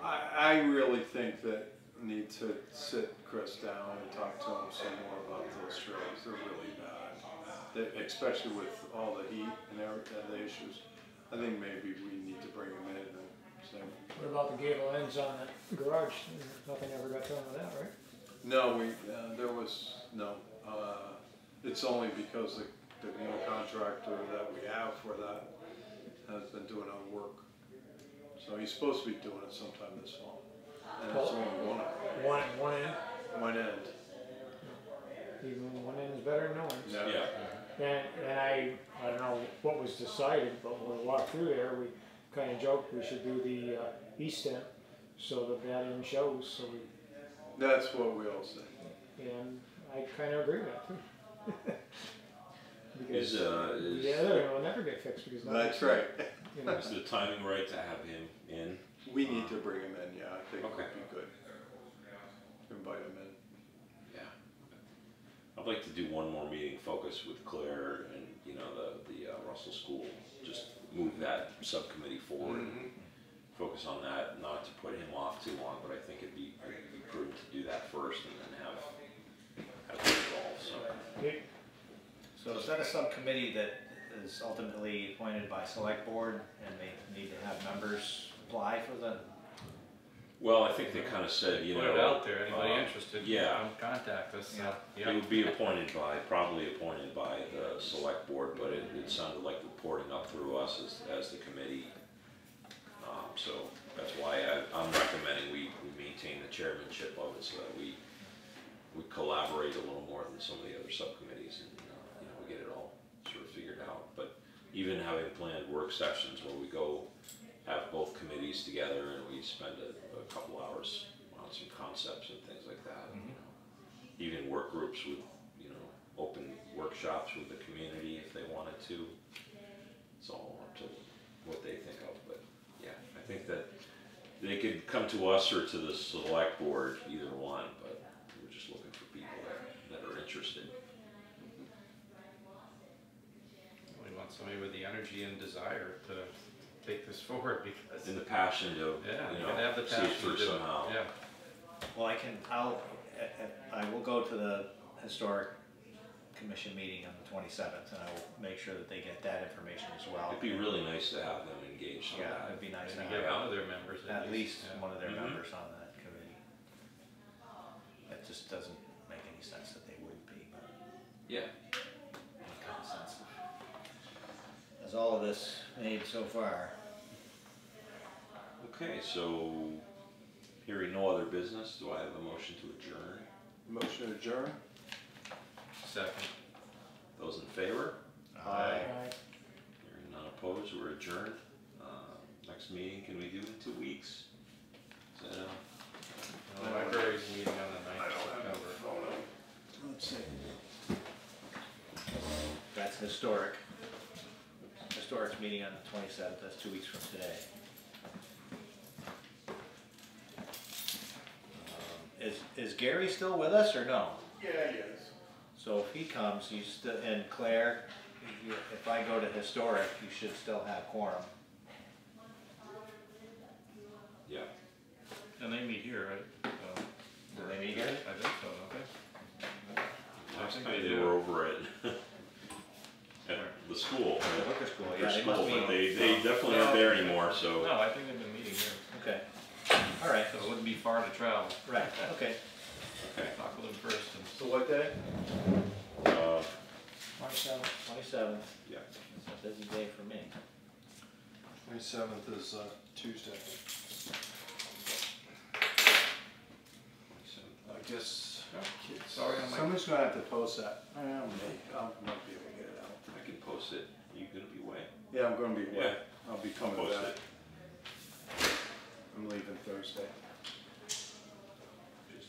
[SPEAKER 1] I, I really think that need to sit Chris down and talk to him some more about those trails, they're really bad. They- Especially with all the heat and every, and the issues, I think maybe we need to bring him in and say,
[SPEAKER 5] What about the gable ends on the garage? Nothing ever got done with that, right?
[SPEAKER 1] No, we, uh, there was, no, uh, it's only because the, the one contractor that we have for that has been doing our work. So he's supposed to be doing it sometime this fall, and it's only one,
[SPEAKER 5] One, one end,
[SPEAKER 1] one end.
[SPEAKER 5] even one end is better than no end.
[SPEAKER 1] No.
[SPEAKER 3] yeah,
[SPEAKER 5] And, and I, I don't know what was decided, but when we walked through there, we kinda joked we should do the, uh, east end, so the that end shows, so we,
[SPEAKER 1] That's what we all say.
[SPEAKER 5] and I kinda agree with that too.
[SPEAKER 3] is,
[SPEAKER 5] Because
[SPEAKER 3] uh, is,
[SPEAKER 5] the other one will never get fixed because. nobody's-
[SPEAKER 1] That's right.
[SPEAKER 5] you [LAUGHS] know,
[SPEAKER 3] is the timing right to have him in?
[SPEAKER 1] We need to bring him in, yeah, I think it would be good. Invite him in.
[SPEAKER 3] I'd like to do one more meeting focus with Claire and, you know, the, the uh, Russell School, just move that subcommittee forward. and Focus on that, not to put him off too long, but I think it'd be, it'd be prudent to do that first and then have, have it involved, so.
[SPEAKER 6] So is that a subcommittee that is ultimately appointed by select board and they need to have members apply for the?
[SPEAKER 3] Well, I think they kinda said, you know.
[SPEAKER 2] Put it out there, anybody
[SPEAKER 3] um,
[SPEAKER 2] interested,
[SPEAKER 3] yeah.
[SPEAKER 2] come contact us.
[SPEAKER 6] Yeah.
[SPEAKER 3] It would be appointed by, probably appointed by the select board, but it, it sounded like reporting up through us as, as the committee. Um, so that's why I, I'm recommending we, we maintain the chairmanship of it so that we, we collaborate a little more than some of the other subcommittees and, uh, you know, we get it all sort of figured out. But even having planned work sessions where we go have both committees together and we spend a, a couple hours on some concepts and things like that, you mm-hmm. know even work groups would, you know, open workshops with the community if they wanted to. It's all up to what they think of, but yeah, I think that they could come to us or to the select board, either one, but we're just looking for people that, that are interested.
[SPEAKER 2] We want somebody with the energy and desire to take this forward because,
[SPEAKER 3] And the passion to,
[SPEAKER 2] yeah,
[SPEAKER 3] you
[SPEAKER 2] you gotta have the
[SPEAKER 3] see
[SPEAKER 2] passion
[SPEAKER 3] it
[SPEAKER 2] to
[SPEAKER 3] through
[SPEAKER 2] do it,
[SPEAKER 3] somehow.
[SPEAKER 2] yeah.
[SPEAKER 6] Well, I can, I'll, I- I will go to the historic commission meeting on the twenty-seventh and I will make sure that they get that information as well.
[SPEAKER 3] It'd be really nice to have them engaged in
[SPEAKER 6] Yeah,
[SPEAKER 3] that.
[SPEAKER 6] it'd be nice to
[SPEAKER 2] And
[SPEAKER 6] have
[SPEAKER 2] one of their members
[SPEAKER 6] at least
[SPEAKER 2] yeah.
[SPEAKER 6] one of their
[SPEAKER 3] Mhm.
[SPEAKER 6] members on that committee. It just doesn't make any sense that they wouldn't be, but
[SPEAKER 3] Yeah,
[SPEAKER 6] any kind of sense. Has all of this made so far?
[SPEAKER 3] okay, so hearing no other business, do I have a motion to adjourn?
[SPEAKER 1] Motion to adjourn.
[SPEAKER 2] Second.
[SPEAKER 3] Those in favor?
[SPEAKER 1] Aye.
[SPEAKER 5] Aye.
[SPEAKER 3] Hearing none opposed, we're adjourned. Uh, Next meeting, can we do in two weeks? Is that, uh,
[SPEAKER 2] The library's meeting on the ninth of September.
[SPEAKER 1] Let's see.
[SPEAKER 6] That's historic. Historic's meeting on the twenty-seventh, that's two weeks from today. Um, Is, is Gary still with us or no?
[SPEAKER 1] Yeah, yes.
[SPEAKER 6] So if he comes, you still, and Claire, you- if I go to historic, you should still have quorum.
[SPEAKER 3] yeah,
[SPEAKER 2] And they meet here, right? So,
[SPEAKER 6] Do they meet here?
[SPEAKER 2] I think so, don't they? I
[SPEAKER 3] last
[SPEAKER 2] think
[SPEAKER 3] time
[SPEAKER 2] they
[SPEAKER 3] they
[SPEAKER 2] do.
[SPEAKER 3] were over at, at the school.
[SPEAKER 6] The hooker school,
[SPEAKER 3] Their
[SPEAKER 6] yeah, they
[SPEAKER 3] school,
[SPEAKER 6] must
[SPEAKER 3] but
[SPEAKER 6] be.
[SPEAKER 3] they, they definitely aren't there anymore, so.
[SPEAKER 2] No, I think they've been meeting here,
[SPEAKER 6] Okay, all right,
[SPEAKER 2] so it wouldn't be far to travel.
[SPEAKER 6] right, okay.
[SPEAKER 3] Okay.
[SPEAKER 2] Talk with them first and.
[SPEAKER 1] So what day?
[SPEAKER 3] Uh,
[SPEAKER 5] Twenty-seven.
[SPEAKER 6] Twenty-seventh,
[SPEAKER 3] yeah,
[SPEAKER 6] it's a busy day for me.
[SPEAKER 1] Twenty-seventh is Tuesday. I guess
[SPEAKER 2] Sorry, on my,
[SPEAKER 1] somebody's gonna have to post that. I don't know, I'll might be able to get it out.
[SPEAKER 3] I can post it. You're gonna be away?
[SPEAKER 1] Yeah, I'm gonna be, away.
[SPEAKER 3] Yeah.
[SPEAKER 1] I'll be
[SPEAKER 3] I'll
[SPEAKER 1] coming
[SPEAKER 3] post
[SPEAKER 1] back.
[SPEAKER 3] it.
[SPEAKER 1] I'm leaving Thursday.
[SPEAKER 3] Just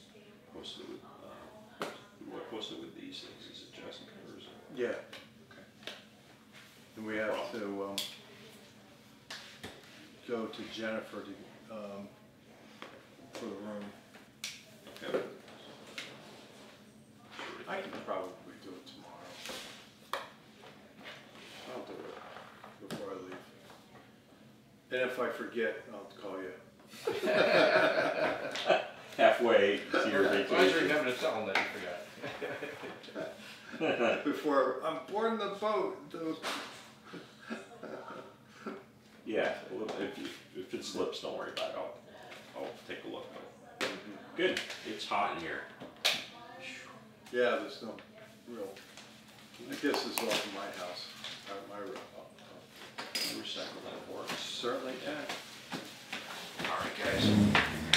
[SPEAKER 3] post it with, uh, who do I post it with these things? Is it Jessica or is?
[SPEAKER 1] Yeah.
[SPEAKER 3] Okay.
[SPEAKER 1] And we have to, um, go to Jennifer to, um, for the room.
[SPEAKER 3] Okay.
[SPEAKER 1] I can probably do it tomorrow. I'll do it before I leave. And if I forget, I'll call you. [LAUGHS]
[SPEAKER 3] Halfway to your vacation.
[SPEAKER 2] why is you
[SPEAKER 3] vacation.
[SPEAKER 2] remember to tell that you forgot? [LAUGHS]
[SPEAKER 1] Before, I'm boarding the boat, dude.
[SPEAKER 3] Yeah, if, if it slips, don't worry about it. I'll, I'll take a look. Good. It's hot in here.
[SPEAKER 1] Yeah, there's no real, I guess it's off from my house, out of my
[SPEAKER 3] room. Recycle that works. Certainly can. All right, guys.